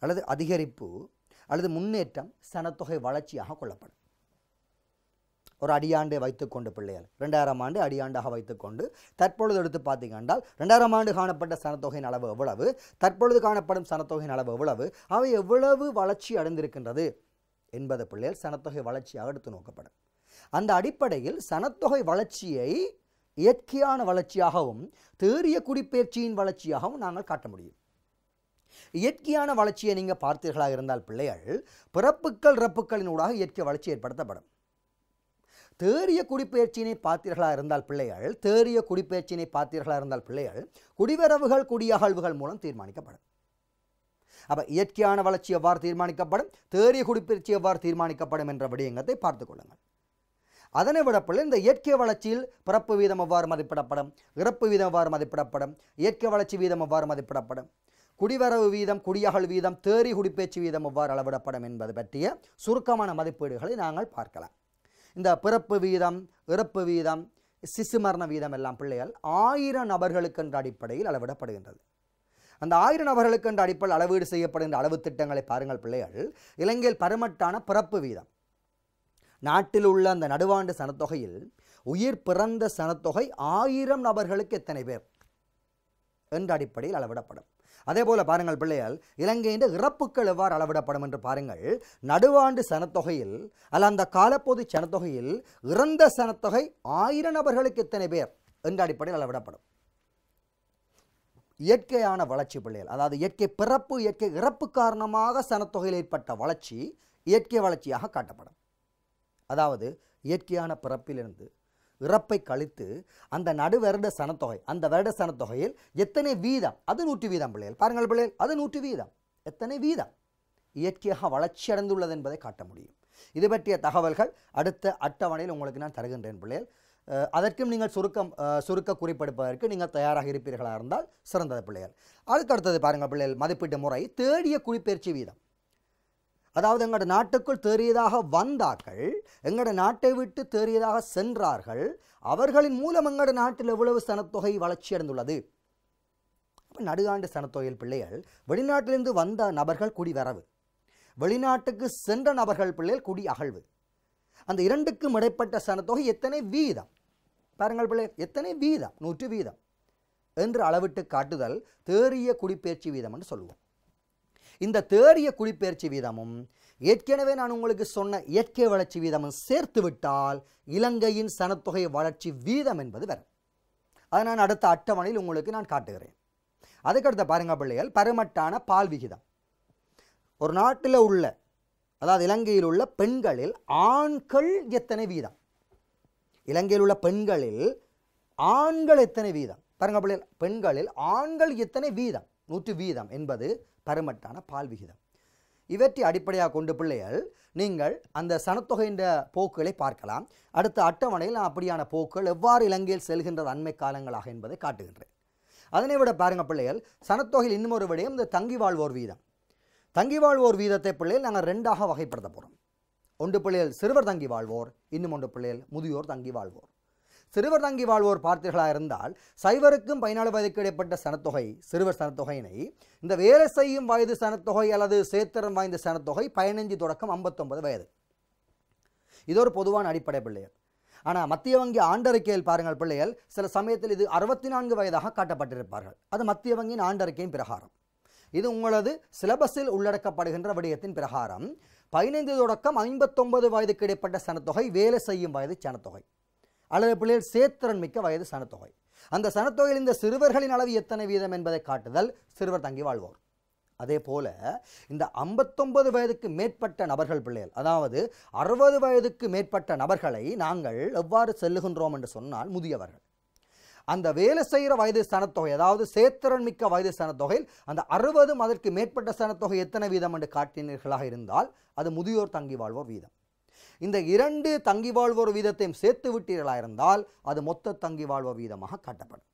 அல்லது அதிகரிப்பு அல்லது முன்னேற்றம் சனத்தொகை வளர்ச்சியாக கொள்ளப்படும். ஒரு அடியாண்டை வைத்துக்கொண்டு பிள்ளைகள் ரெண்டாயிரம் ஆண்டு அடியாண்டாக வைத்துக்கொண்டு தற்பொழுது எடுத்து பார்த்தீங்கன்றால் ரெண்டாயிரம் ஆண்டு காணப்பட்ட சனத்தொகையின் அளவு எவ்வளவு தற்பொழுது காணப்படும் சனத்தொகையின் அளவு எவ்வளவு அவை எவ்வளவு வளர்ச்சி அடைந்திருக்கின்றது என்பது பிள்ளைகள் சனத்தொகை வளர்ச்சியாக எடுத்து நோக்கப்படும். அந்த அடிப்படையில் சனத்தொகை வளர்ச்சியை இயற்கையான வளர்ச்சியாகவும் தேறிய குடிப்பெயர்ச்சியின் வளர்ச்சியாகவும் நாங்கள் காட்ட முடியும். இயற்கையான வளர்ச்சியை நீங்கள் பார்த்தீர்களாக இருந்தால் பிள்ளைகள் பிறப்புக்கள் ரப்புக்களின் ஊடாக இயற்கை வளர்ச்சி ஏற்படுத்தப்படும். தேறிய குடிப்பெயர்ச்சியினை பார்த்தீர்களாக இருந்தால் பிள்ளைகள் தேறிய குடிப்பெயர்ச்சியினை பார்த்தீர்களாக இருந்தால் பிள்ளைகள் குடிவரவுகள் குடியகழ்வுகள் மூலம் தீர்மானிக்கப்படும். அப்போ இயற்கையான வளர்ச்சி எவ்வாறு தீர்மானிக்கப்படும்? தேறிய குடிப்பெயர்ச்சி எவ்வாறு தீர்மானிக்கப்படும் என்ற விடயங்கத்தை பார்த்துக் கொள்ளுங்கள். அதனை விடப்பில் இந்த இயற்கை வளர்ச்சியில் பிறப்பு வீதம் எவ்வாறு மதிப்பிடப்படும்? இறப்பு வீதம் எவ்வாறு மதிப்பிடப்படும்? இயற்கை வளர்ச்சி வீதம் எவ்வாறு மதிப்பிடப்படும்? குடிவரவு வீதம் குடியகல் வீதம் தேறி குடிப்பேச்சு வீதம் எவ்வாறு அளவிடப்படும் என்பது பற்றிய சுருக்கமான மதிப்பீடுகளை நாங்கள் பார்க்கலாம். இந்த பிறப்பு வீதம் இறப்பு வீதம் சிசு மரண வீதம் எல்லாம் பிள்ளைகள் ஆயிரம் நபர்களுக்கு என்ற அடிப்படையில் அளவிடப்படுகின்றது. அந்த ஆயிரம் நபர்களுக்கு என்ற அடிப்படையில் அளவீடு செய்யப்படுகின்ற அளவு திட்டங்களை பாருங்கள் பிள்ளைகள். இலங்கையில் பருமட்டான பிறப்பு வீதம். நாட்டில் உள்ள அந்த நடுவாண்டு சனத்தொகையில் உயிர் பிறந்த சனத்தொகை ஆயிரம் நபர்களுக்கு எத்தனை பேர் என்ற அடிப்படையில் அளவிடப்படும். அதே போல பாருங்கள் பிள்ளைகள் இலங்கையின் இறப்புக்கள் எவ்வாறு அளவிடப்படும் என்று பாருங்கள். நடுவாண்டு சனத்தொகையில் அல்ல அந்த காலப்போது சனத்தொகையில் இறந்த சனத்தொகை ஆயிரம் நபர்களுக்கு எத்தனை பேர் என்ற அடிப்படையில் அளவிடப்படும். இயற்கையான வளர்ச்சி பிள்ளைகள் அதாவது இயற்கை பிறப்பு இயற்கை இறப்பு காரணமாக சனத்தொகையில் ஏற்பட்ட வளர்ச்சி இயற்கை வளர்ச்சியாக காட்டப்படும். அதாவது இயற்கையான பிறப்பிலிருந்து இறப்பை கழித்து அந்த நடு வருட சனத்தொகை அந்த வருட சனத்தொகையில் எத்தனை வீதம்? அது நூற்று வீதம் பிள்ளைகள். பாருங்கள் பிள்ளைகள் அது நூற்று வீதம். எத்தனை வீதம்? இயற்கையாக வளர்ச்சி அடைந்துள்ளது என்பதை காட்ட முடியும். இது பற்றிய தகவல்கள் அடுத்த அட்டவணையில் உங்களுக்கு நான் தருகின்றேன் பிள்ளைகள். அதற்கும் நீங்கள் சுருக்கம் சுருக்க குறிப்பெடுப்பதற்கு நீங்கள் தயாராக இருப்பீர்களாக இருந்தால் சிறந்தது பிள்ளைகள். அதுக்கு அடுத்தது பாருங்கள் பிள்ளைகள் மதிப்பீட்டு முறை தேடிய குறிப்பெயர்ச்சி வீதம். அதாவது எங்களோட நாட்டுக்குள் தேறியதாக வந்தார்கள் எங்களோட நாட்டை விட்டு தேறியதாக சென்றார்கள் அவர்களின் மூலம் எங்களோட நாட்டில் எவ்வளவு சனத்தொகை வளர்ச்சி அடைந்துள்ளது? அப்ப சனத்தொகையில் பிள்ளைகள் வெளிநாட்டிலிருந்து வந்த நபர்கள் குடி வரவு. வெளிநாட்டுக்கு சென்ற நபர்கள் பிள்ளைகள் குடி அகழ்வு. அந்த இரண்டுக்கும் இடைப்பட்ட சனத்தொகை எத்தனை வீதம்? பாருங்கள் பிள்ளை எத்தனை வீதம்? நூற்று வீதம். என்று அளவிட்டு காட்டுதல் தேறிய குடிப்பெயர்ச்சி வீதம் என்று சொல்லுவோம். இந்த தேறிய குடிப்பெயர்ச்சி வீதமும் ஏற்கனவே நான் உங்களுக்கு சொன்ன இயற்கை வளர்ச்சி வீதமும் சேர்த்து விட்டால் இலங்கையின் சனத்தொகை வளர்ச்சி வீதம் என்பது வரும். அதை நான் அடுத்த அட்டவணையில் உங்களுக்கு நான் காட்டுகிறேன். அதுக்கடுத்த பாருங்க பிள்ளைகள் பருமட்டான பால் விகிதம். ஒரு நாட்டில் உள்ள அதாவது இலங்கையில் உள்ள பெண்களில் ஆண்கள் எத்தனை வீதம்? இலங்கையில் உள்ள பெண்களில் ஆண்கள் எத்தனை வீதம்? பாருங்க பிள்ளைகள் பெண்களில் ஆண்கள் எத்தனை வீதம்? நூற்று வீதம் என்பது பருமட்டான பால் விகிதம். இவற்றை அடிப்படையாக கொண்டு பிள்ளைகள் நீங்கள் அந்த சனத்தொகைன்ற போக்குகளை பார்க்கலாம். அடுத்த அட்டவணையில் நான் அப்படியான போக்குகள் எவ்வாறு இலங்கையில் செல்கின்றது அண்மை காலங்களாக என்பதை காட்டுகின்றேன். அதனை விட பாருங்க பிள்ளைகள் சனத்தொகையில் இன்னும் ஒரு விடயம் இந்த தங்கி வாழ்வோர் வீதம். தங்கி வாழ்வோர் வீதத்தை பிள்ளைகள் நாங்கள் ரெண்டாக வகைப்படுத்த போகிறோம் ஒன்று பிள்ளைகள் சிறுவர் தங்கி வாழ்வோர் இன்னும் ஒன்று பிள்ளைகள் முதியோர் தங்கி வாழ்வோர். சிறுவர் தங்கி வாழ்வோர் பார்த்தீர்களாக இருந்தால் சைவருக்கும் பதினாலு வயதுக்கு இடைப்பட்ட சனத்தொகை சிறுவர் சனத்தொகையினை இந்த வேலை செய்யும் வயது சனத்தொகை அல்லது சேத்திரம் வாய்ந்த சனத்தொகை பதினஞ்சு தொடக்கம் ஐம்பத்தொன்பது வயது. இது ஒரு பொதுவான அடிப்படை பிள்ளைகள் ஆனால் மத்திய வங்கி ஆண்டறிக்கையில் பாருங்கள் பிள்ளைகள் சில சமயத்தில் இது அறுபத்தி நான்கு வயதாக காட்டப்பட்டிருப்பார்கள். அது மத்திய வங்கியின் ஆண்டறிக்கையின் பிரகாரம். இது உங்களது சிலபஸில் உள்ளடக்கப்படுகின்ற விடயத்தின் பிரகாரம். பதினைந்து தொடக்கம் ஐம்பத்தொன்பது வயதுக்கு இடைப்பட்ட சனத்தொகை வேலை செய்யும் வயது சனத்தொகை. அல்லது பிள்ளைகள் சேத்திறன் மிக்க வயது சனத்தொகை. அந்த சனத்தொகையில் இந்த சிறுவர்களின் அளவு எத்தனை வீதம் என்பதை காட்டுதல் சிறுவர் தங்கி வாழ்வோர். அதே போல இந்த ஐம்பத்தொன்பது வயதுக்கு மேற்பட்ட நபர்கள் பிள்ளைகள் அதாவது அறுபது வயதுக்கு மேற்பட்ட நபர்களை நாங்கள் எவ்வாறு செல்லுகின்றோம் என்று சொன்னால் முதியவர்கள். அந்த வேலை செய்கிற வயது சனத்தொகை அதாவது சேத்திறன் மிக்க வயது சனத்தொகையில் அந்த அறுபதும் அதற்கு மேற்பட்ட சனத்தொகை எத்தனை வீதம் என்று காட்டினீர்களாக இருந்தால் அது முதியோர் தங்கி வாழ்வோர் வீதம். இந்த இரண்டு தங்கி வாழ்வோர் வீதத்தையும் சேர்த்து விட்டீர்களாக இருந்தால் அது மொத்த தங்கி வாழ்வோர் வீதமாக காட்டப்படும்.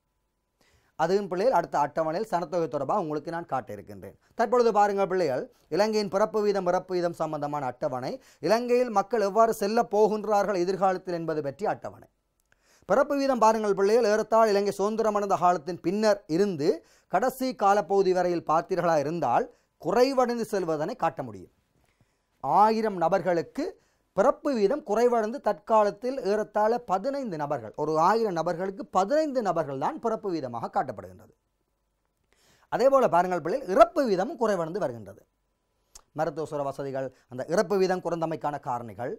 அதுவும் பிள்ளைகள் அடுத்த அட்டவணையில் சனத்தொகை தொடர்பாக உங்களுக்கு நான் காட்ட இருக்கின்றேன் தற்பொழுது பாருங்கள் பிள்ளைகள் இலங்கையின் பிறப்பு வீதம் பிறப்பு வீதம் சம்பந்தமான அட்டவணை. இலங்கையில் மக்கள் எவ்வாறு செல்ல போகின்றார்கள் எதிர்காலத்தில் என்பது பற்றி அட்டவணை. பிறப்பு வீதம் பாருங்கள் பிள்ளைகள் ஏறத்தாழ் இலங்கை சுதந்திரமடைந்த காலத்தின் பின்னர் இருந்து கடைசி காலப்பகுதி வரையில் பார்த்தீர்களாக இருந்தால் குறைவடைந்து செல்வதனை காட்ட முடியும். ஆயிரம் நபர்களுக்கு பிறப்பு வீதம் குறைவடைந்து தற்காலத்தில் ஏறத்தாழ பதினைந்து நபர்கள் ஒரு ஆயிரம் நபர்களுக்கு பதினைந்து நபர்கள் தான் பிறப்பு வீதமாக காட்டப்படுகின்றது. அதே போல் பாருங்கள் பிள்ளைகள் இறப்பு வீதமும் குறைவடைந்து வருகின்றது. மருத்துவ சுர வசதிகள் அந்த இறப்பு வீதம் குறைந்தமைக்கான காரணிகள்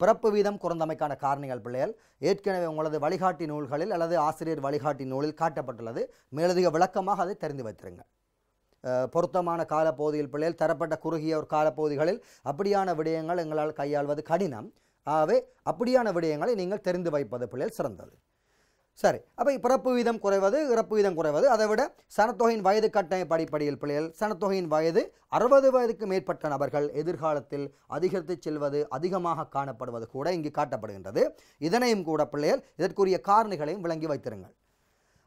பிறப்பு வீதம் குறைந்தமைக்கான காரணிகள் பிள்ளைகள் ஏற்கனவே உங்களது வழிகாட்டி நூல்களில் அல்லது ஆசிரியர் வழிகாட்டி நூலில் காட்டப்பட்டுள்ளது. மேலதிக விளக்கமாக அதை தெரிந்து வைத்திருங்கள். பொருத்தமான காலப்பகுதியில் பிள்ளைகள் தரப்பட்ட குறுகிய ஒரு காலப்பகுதிகளில் அப்படியான விடயங்கள் எங்களால் கையாள்வது கடினம். ஆகவே அப்படியான விடயங்களை நீங்கள் தெரிந்து வைப்பது பிள்ளைகள் சிறந்தது. சரி அப்போ பிறப்பு வீதம் குறைவது இறப்பு வீதம் குறைவது அதை விட சனத்தொகையின் வயது கட்டண படிப்படியில் பிள்ளைகள் சனத்தொகையின் வயது அறுபது வயதுக்கு மேற்பட்ட நபர்கள் எதிர்காலத்தில் அதிகரித்து செல்வது அதிகமாக காணப்படுவது கூட இங்கு காட்டப்படுகின்றது. இதனையும் கூட பிள்ளைகள் இதற்குரிய காரணிகளையும் விளங்கி வைத்திருங்கள்.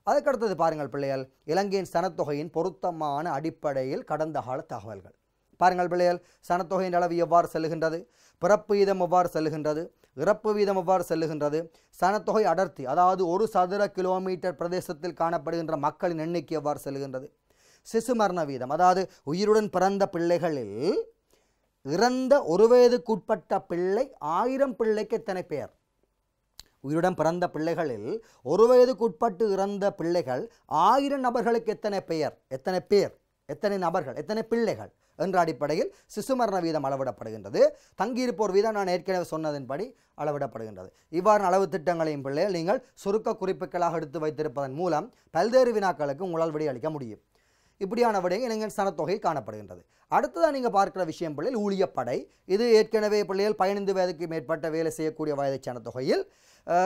அதுக்கடுத்தது பாருங்கள் பிள்ளைகள் இலங்கையின் சனத்தொகையின் பொருத்தமான அடிப்படையில் கடந்த கால தகவல்கள். பாருங்கள் பிள்ளைகள் சனத்தொகையின் அளவு எவ்வாறு செல்லுகின்றது? பிறப்பு வீதம் எவ்வாறு செல்லுகின்றது? இறப்பு வீதம் எவ்வாறு செல்லுகின்றது? சனத்தொகை அடர்த்தி அதாவது ஒரு சதுர கிலோமீட்டர் பிரதேசத்தில் காணப்படுகின்ற மக்களின் எண்ணிக்கை எவ்வாறு செல்லுகின்றது? சிசு மரண வீதம் அதாவது உயிருடன் பிறந்த பிள்ளைகளில் இறந்த ஒரு வயதுக்குட்பட்ட பிள்ளை ஆயிரம் பிள்ளைக்கு எத்தனை பெயர் உயிருடன் பிறந்த பிள்ளைகளில் ஒரு வயதுக்குட்பட்டு இறந்த பிள்ளைகள் ஆயிரம் நபர்களுக்கு எத்தனை பெயர் எத்தனை பேர் எத்தனை நபர்கள் எத்தனை பிள்ளைகள் என்ற அடிப்படையில் சிசு மரண வீதம் அளவிடப்படுகின்றது. தங்கியிருப்போர் வீதம் நான் ஏற்கனவே சொன்னதின்படி அளவிடப்படுகின்றது. இவ்வாறு அளவு திட்டங்களையும் பிள்ளைகள் நீங்கள் சுருக்க குறிப்புகளாக எடுத்து வைத்திருப்பதன் மூலம் பல்வேறு வினாக்களுக்கு உங்களால் விடையளிக்க முடியும். இப்படியான விடயங்கள் இளைஞர் சனத்தொகையில் காணப்படுகின்றது. அடுத்ததாக நீங்கள் பார்க்கிற விஷயம் பிள்ளைகள் ஊழியப்படை. இது ஏற்கனவே பிள்ளைகள் பதினைந்து வயதுக்கு மேற்பட்ட வேலை செய்யக்கூடிய வயது சனத்தொகையில்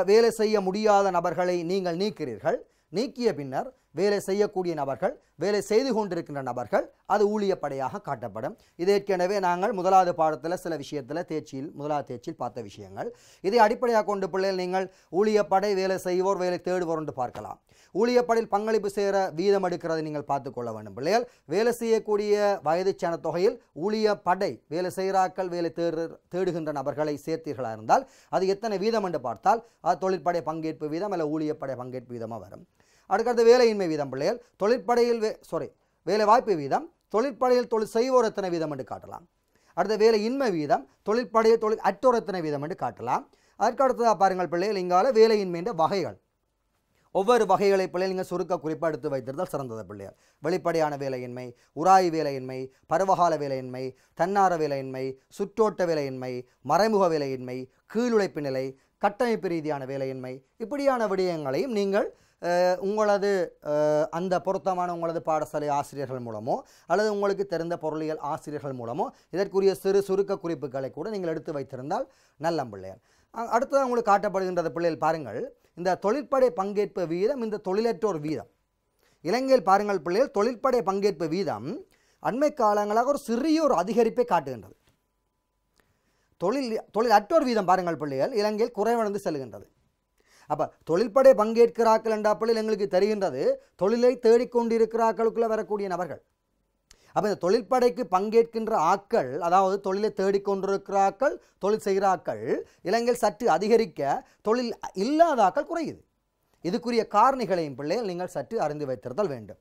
வேலை செய்ய முடியாத நபர்களை நீங்கள் நீக்கிறீர்கள். நீக்கிய பின்னர் வேலை செய்யக்கூடிய நபர்கள் வேலை செய்து கொண்டிருக்கின்ற நபர்கள் அது ஊழியப்படையாக காட்டப்படும். இது ஏற்கனவே நாங்கள் முதலாவது பாடத்தில் சில விஷயத்தில் தேர்ச்சியில் முதலாவது தேர்ச்சியில் பார்த்த விஷயங்கள். இதை அடிப்படையாக கொண்டு பிள்ளைகள் நீங்கள் ஊழியப்படை வேலை செய்வோர் வேலை தேடுவோர் என்று பார்க்கலாம். ஊழியப்படையில் பங்களிப்பு செய்கிற வீதம் எடுக்கிறதை நீங்கள் பார்த்துக்கொள்ள வேண்டும். பிள்ளைகள் வேலை செய்யக்கூடிய வயது தொகையில் ஊழியப்படை வேலை செய்கிறாக்கள் வேலை தேடு தேடுகின்ற நபர்களை சேர்த்தீர்களாக இருந்தால் அது எத்தனை வீதம் என்று பார்த்தால் அது தொழிற்படை பங்கேற்பு வீதம் அல்ல ஊழியப்படை பங்கேற்பு வீதமாக வரும். அடுக்கடுத்து வேலையின்மை வீதம் பிள்ளைகள். தொழிற்படையில் வே சாரி வேலை வாய்ப்பு வீதம் தொழிற்படையில் தொழில் செய்வோர் எத்தனை வீதம் என்று காட்டலாம். அடுத்த வேலையின்மை வீதம் தொழிற்படையில் தொழில் அற்றோர் எத்தனை வீதம் என்று காட்டலாம். அதற்கடுத்ததாக பாருங்கள் பிள்ளைகள் இங்கால வேலையின்மைன்ற வகைகள். ஒவ்வொரு வகைகளை பிள்ளை நீங்கள் சுருக்க குறிப்பாக எடுத்து வைத்திருந்தால் சிறந்தது பிள்ளையார் வெளிப்படையான வேலையின்மை உராய் வேலையின்மை பருவகால வேலையின்மை தன்னார வேலையின்மை சுற்றோட்ட வேலையின்மை மறைமுக வேலையின்மை கீழுழைப்பு நிலை கட்டமைப்பு ரீதியான வேலையின்மை இப்படியான விடயங்களையும் நீங்கள் உங்களது அந்த பொருத்தமான உங்களது பாடசாலை ஆசிரியர்கள் மூலமோ அல்லது உங்களுக்கு தெரிந்த பொருளியல் ஆசிரியர்கள் மூலமோ இதற்குரிய சிறு சுருக்க குறிப்புகளை கூட நீங்கள் எடுத்து வைத்திருந்தால் நல்ல பிள்ளையார். அடுத்ததாக உங்களுக்கு காட்டப்படுகின்றது பிள்ளைகள் பாருங்கள். இந்த தொழிற்படை பங்கேற்பு வீதம் இந்த தொழிலற்றோர் வீதம். இலங்கையில் பாருங்கள் பிள்ளைகள் தொழிற்படை பங்கேற்பு வீதம் அண்மை காலங்களாக ஒரு சிறிய ஒரு அதிகரிப்பை காட்டுகின்றது. தொழில் தொழில் அற்றோர் வீதம் பாருங்கள் பிள்ளைகள் இலங்கையில் குறைவடைந்து செல்கின்றது. அப்போ தொழில்படை பங்கேற்கிறார்கள் என்றாப்பில் எங்களுக்கு தெரிகின்றது. தொழிலை தேடிக்கொண்டிருக்கிறார்களுக்குள்ள வரக்கூடிய நபர்கள். அப்போ இந்த தொழிற்படைக்கு பங்கேற்கின்ற ஆட்கள் அதாவது தொழிலை தேடிக்கொண்டிருக்கிறார்கள் தொழில் செய்கிறார்கள் இலங்கையில் சற்று அதிகரிக்க தொழில் இல்லாத ஆக்கள் குறையுது. இதுக்குரிய காரணிகளையும் பிள்ளைகள் நீங்கள் சற்று அறிந்து வைத்திருத்தல் வேண்டும்.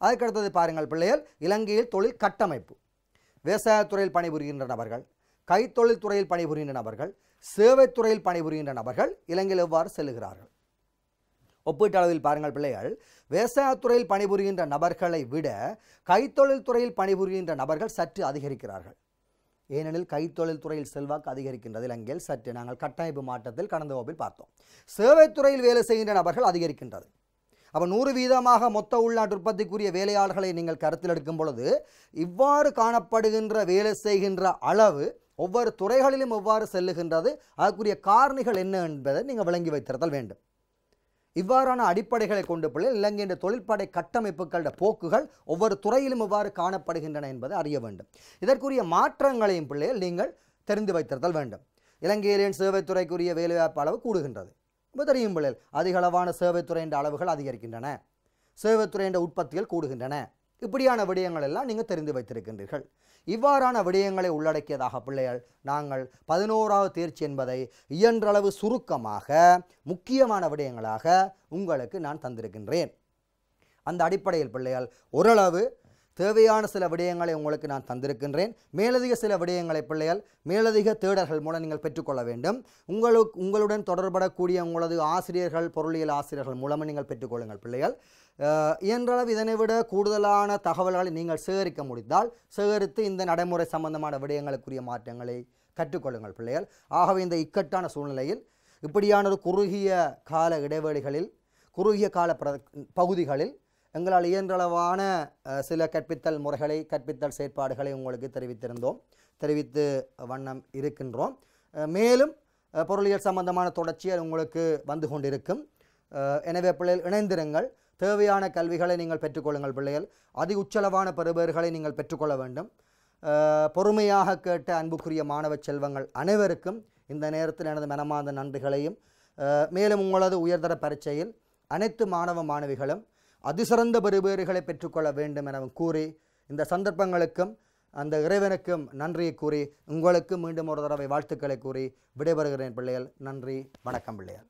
அதுக்கடுத்தது பாருங்கள் பிள்ளைகள் இலங்கையில் தொழில் கட்டமைப்பு. விவசாயத்துறையில் பணிபுரிகின்ற நபர்கள் கைத்தொழில் துறையில் பணிபுரிகின்ற நபர்கள் சேவைத்துறையில் பணிபுரிகின்ற நபர்கள் இலங்கையில் எவ்வாறு செல்லுகிறார்கள்? ஒப்பீட்டளவில் பாருங்கள் பிள்ளைகள் விவசாயத்துறையில் பணிபுரிகின்ற நபர்களை விட கைத்தொழில் துறையில் பணிபுரிகின்ற நபர்கள் சற்று அதிகரிக்கிறார்கள். ஏனெனில் கைத்தொழில் துறையில் செல்வாக்கு அதிகரிக்கின்றது இலங்கையில். சற்று நாங்கள் கட்டமைப்பு மாற்றத்தில் கடந்த வகுப்பில் பார்த்தோம். சேவைத்துறையில் வேலை செய்கின்ற நபர்கள் அதிகரிக்கின்றது. அப்போ நூறு வீதமாக மொத்த உள்நாட்டு உற்பத்திக்குரிய வேலையாளர்களை நீங்கள் கருத்தில் எடுக்கும் பொழுது இவ்வாறு காணப்படுகின்ற வேலை செய்கின்ற அளவு ஒவ்வொரு துறைகளிலும் எவ்வாறு செல்லுகின்றது அதற்குரிய காரணிகள் என்ன என்பதை நீங்கள் விளங்கி வைத்திருத்தல் வேண்டும். இவ்வாறான அடிப்படைகளை கொண்டு பிள்ளை இலங்கையின் தொழிற்படை கட்டமைப்புகளோட போக்குகள் ஒவ்வொரு துறையிலும் எவ்வாறு காணப்படுகின்றன என்பதை அறிய வேண்டும். இதற்குரிய மாற்றங்களையும் பிள்ளைகள் நீங்கள் தெரிந்து வைத்திருத்தல் வேண்டும். இலங்கையிலேன் சேவைத்துறைக்குரிய வேலைவாய்ப்பு அளவு கூடுகின்றது. இப்போ தெரியும் பிள்ளைகள் அதிகளவான சேவைத்துறையின் அளவுகள் அதிகரிக்கின்றன. சேவைத்துறையின் உற்பத்திகள் கூடுகின்றன. இப்படியான விடயங்கள் எல்லாம் நீங்கள் தெரிந்து வைத்திருக்கின்றீர்கள். இவ்வாறான விடயங்களை உள்ளடக்கியதாக பிள்ளைகள் நாங்கள் பதினோராவது தேர்ச்சி என்பதை இயன்றளவு சுருக்கமாக முக்கியமான விடயங்களாக உங்களுக்கு நான் தந்திருக்கின்றேன். அந்த அடிப்படையில் பிள்ளைகள் ஓரளவு தேவையான சில விடயங்களை உங்களுக்கு நான் தந்திருக்கின்றேன். மேலதிக சில விடயங்களை பிள்ளைகள் மேலதிக தேடல்கள் மூலம் நீங்கள் பெற்றுக்கொள்ள வேண்டும். உங்களுக்கு உங்களுடன் தொடர்படக்கூடிய உங்களது ஆசிரியர்கள் பொருளியல் ஆசிரியர்கள் மூலமும் நீங்கள் பெற்றுக்கொள்ளுங்கள் பிள்ளைகள். இயன்றளவு இதனை விட கூடுதலான தகவல்களை நீங்கள் சேகரிக்க முடிந்தால் சேகரித்து இந்த நடைமுறை சம்பந்தமான விடயங்களுக்குரிய மாற்றங்களை கற்றுக்கொள்ளுங்கள் பிள்ளைகள். ஆகவே இந்த இக்கட்டான சூழ்நிலையில் இப்படியான ஒரு குறுகிய கால இடைவெளிகளில் குறுகிய கால பகுதிகளில் எங்களால் இயன்றளவான சில கற்பித்தல் முறைகளை கற்பித்தல் செயற்பாடுகளை உங்களுக்கு தெரிவித்திருந்தோம் தெரிவித்து வண்ணம் இருக்கின்றோம். மேலும் பொருளியல் சம்பந்தமான தொடர்ச்சிகள் உங்களுக்கு வந்து கொண்டிருக்கும். எனவே பிள்ளைகள் இணைந்திருங்கள். தேவையான கல்விகளை நீங்கள் பெற்றுக்கொள்ளுங்கள் பிள்ளைகள். அதி உச்சளவான பெறுபேறுகளை நீங்கள் பெற்றுக்கொள்ள வேண்டும். பொறுமையாக கேட்ட அன்புக்குரிய மாணவ செல்வங்கள் அனைவருக்கும் இந்த நேரத்தில் எனது மனமார்ந்த நன்றிகளையும் மேலும் உங்களது உயர்தர பரீட்சையில் அனைத்து மாணவ மாணவிகளும் அதிசிறந்த பெறுபேறுகளை பெற்றுக்கொள்ள வேண்டும் எனவும் கூறி இந்த சந்தர்ப்பங்களுக்கும் அந்த இறைவனுக்கும் நன்றியை கூறி உங்களுக்கு மீண்டும் ஒரு தடவை வாழ்த்துக்களை கூறி விடைபெறுகிறேன் பிள்ளைகள். நன்றி வணக்கம் பிள்ளைகள்.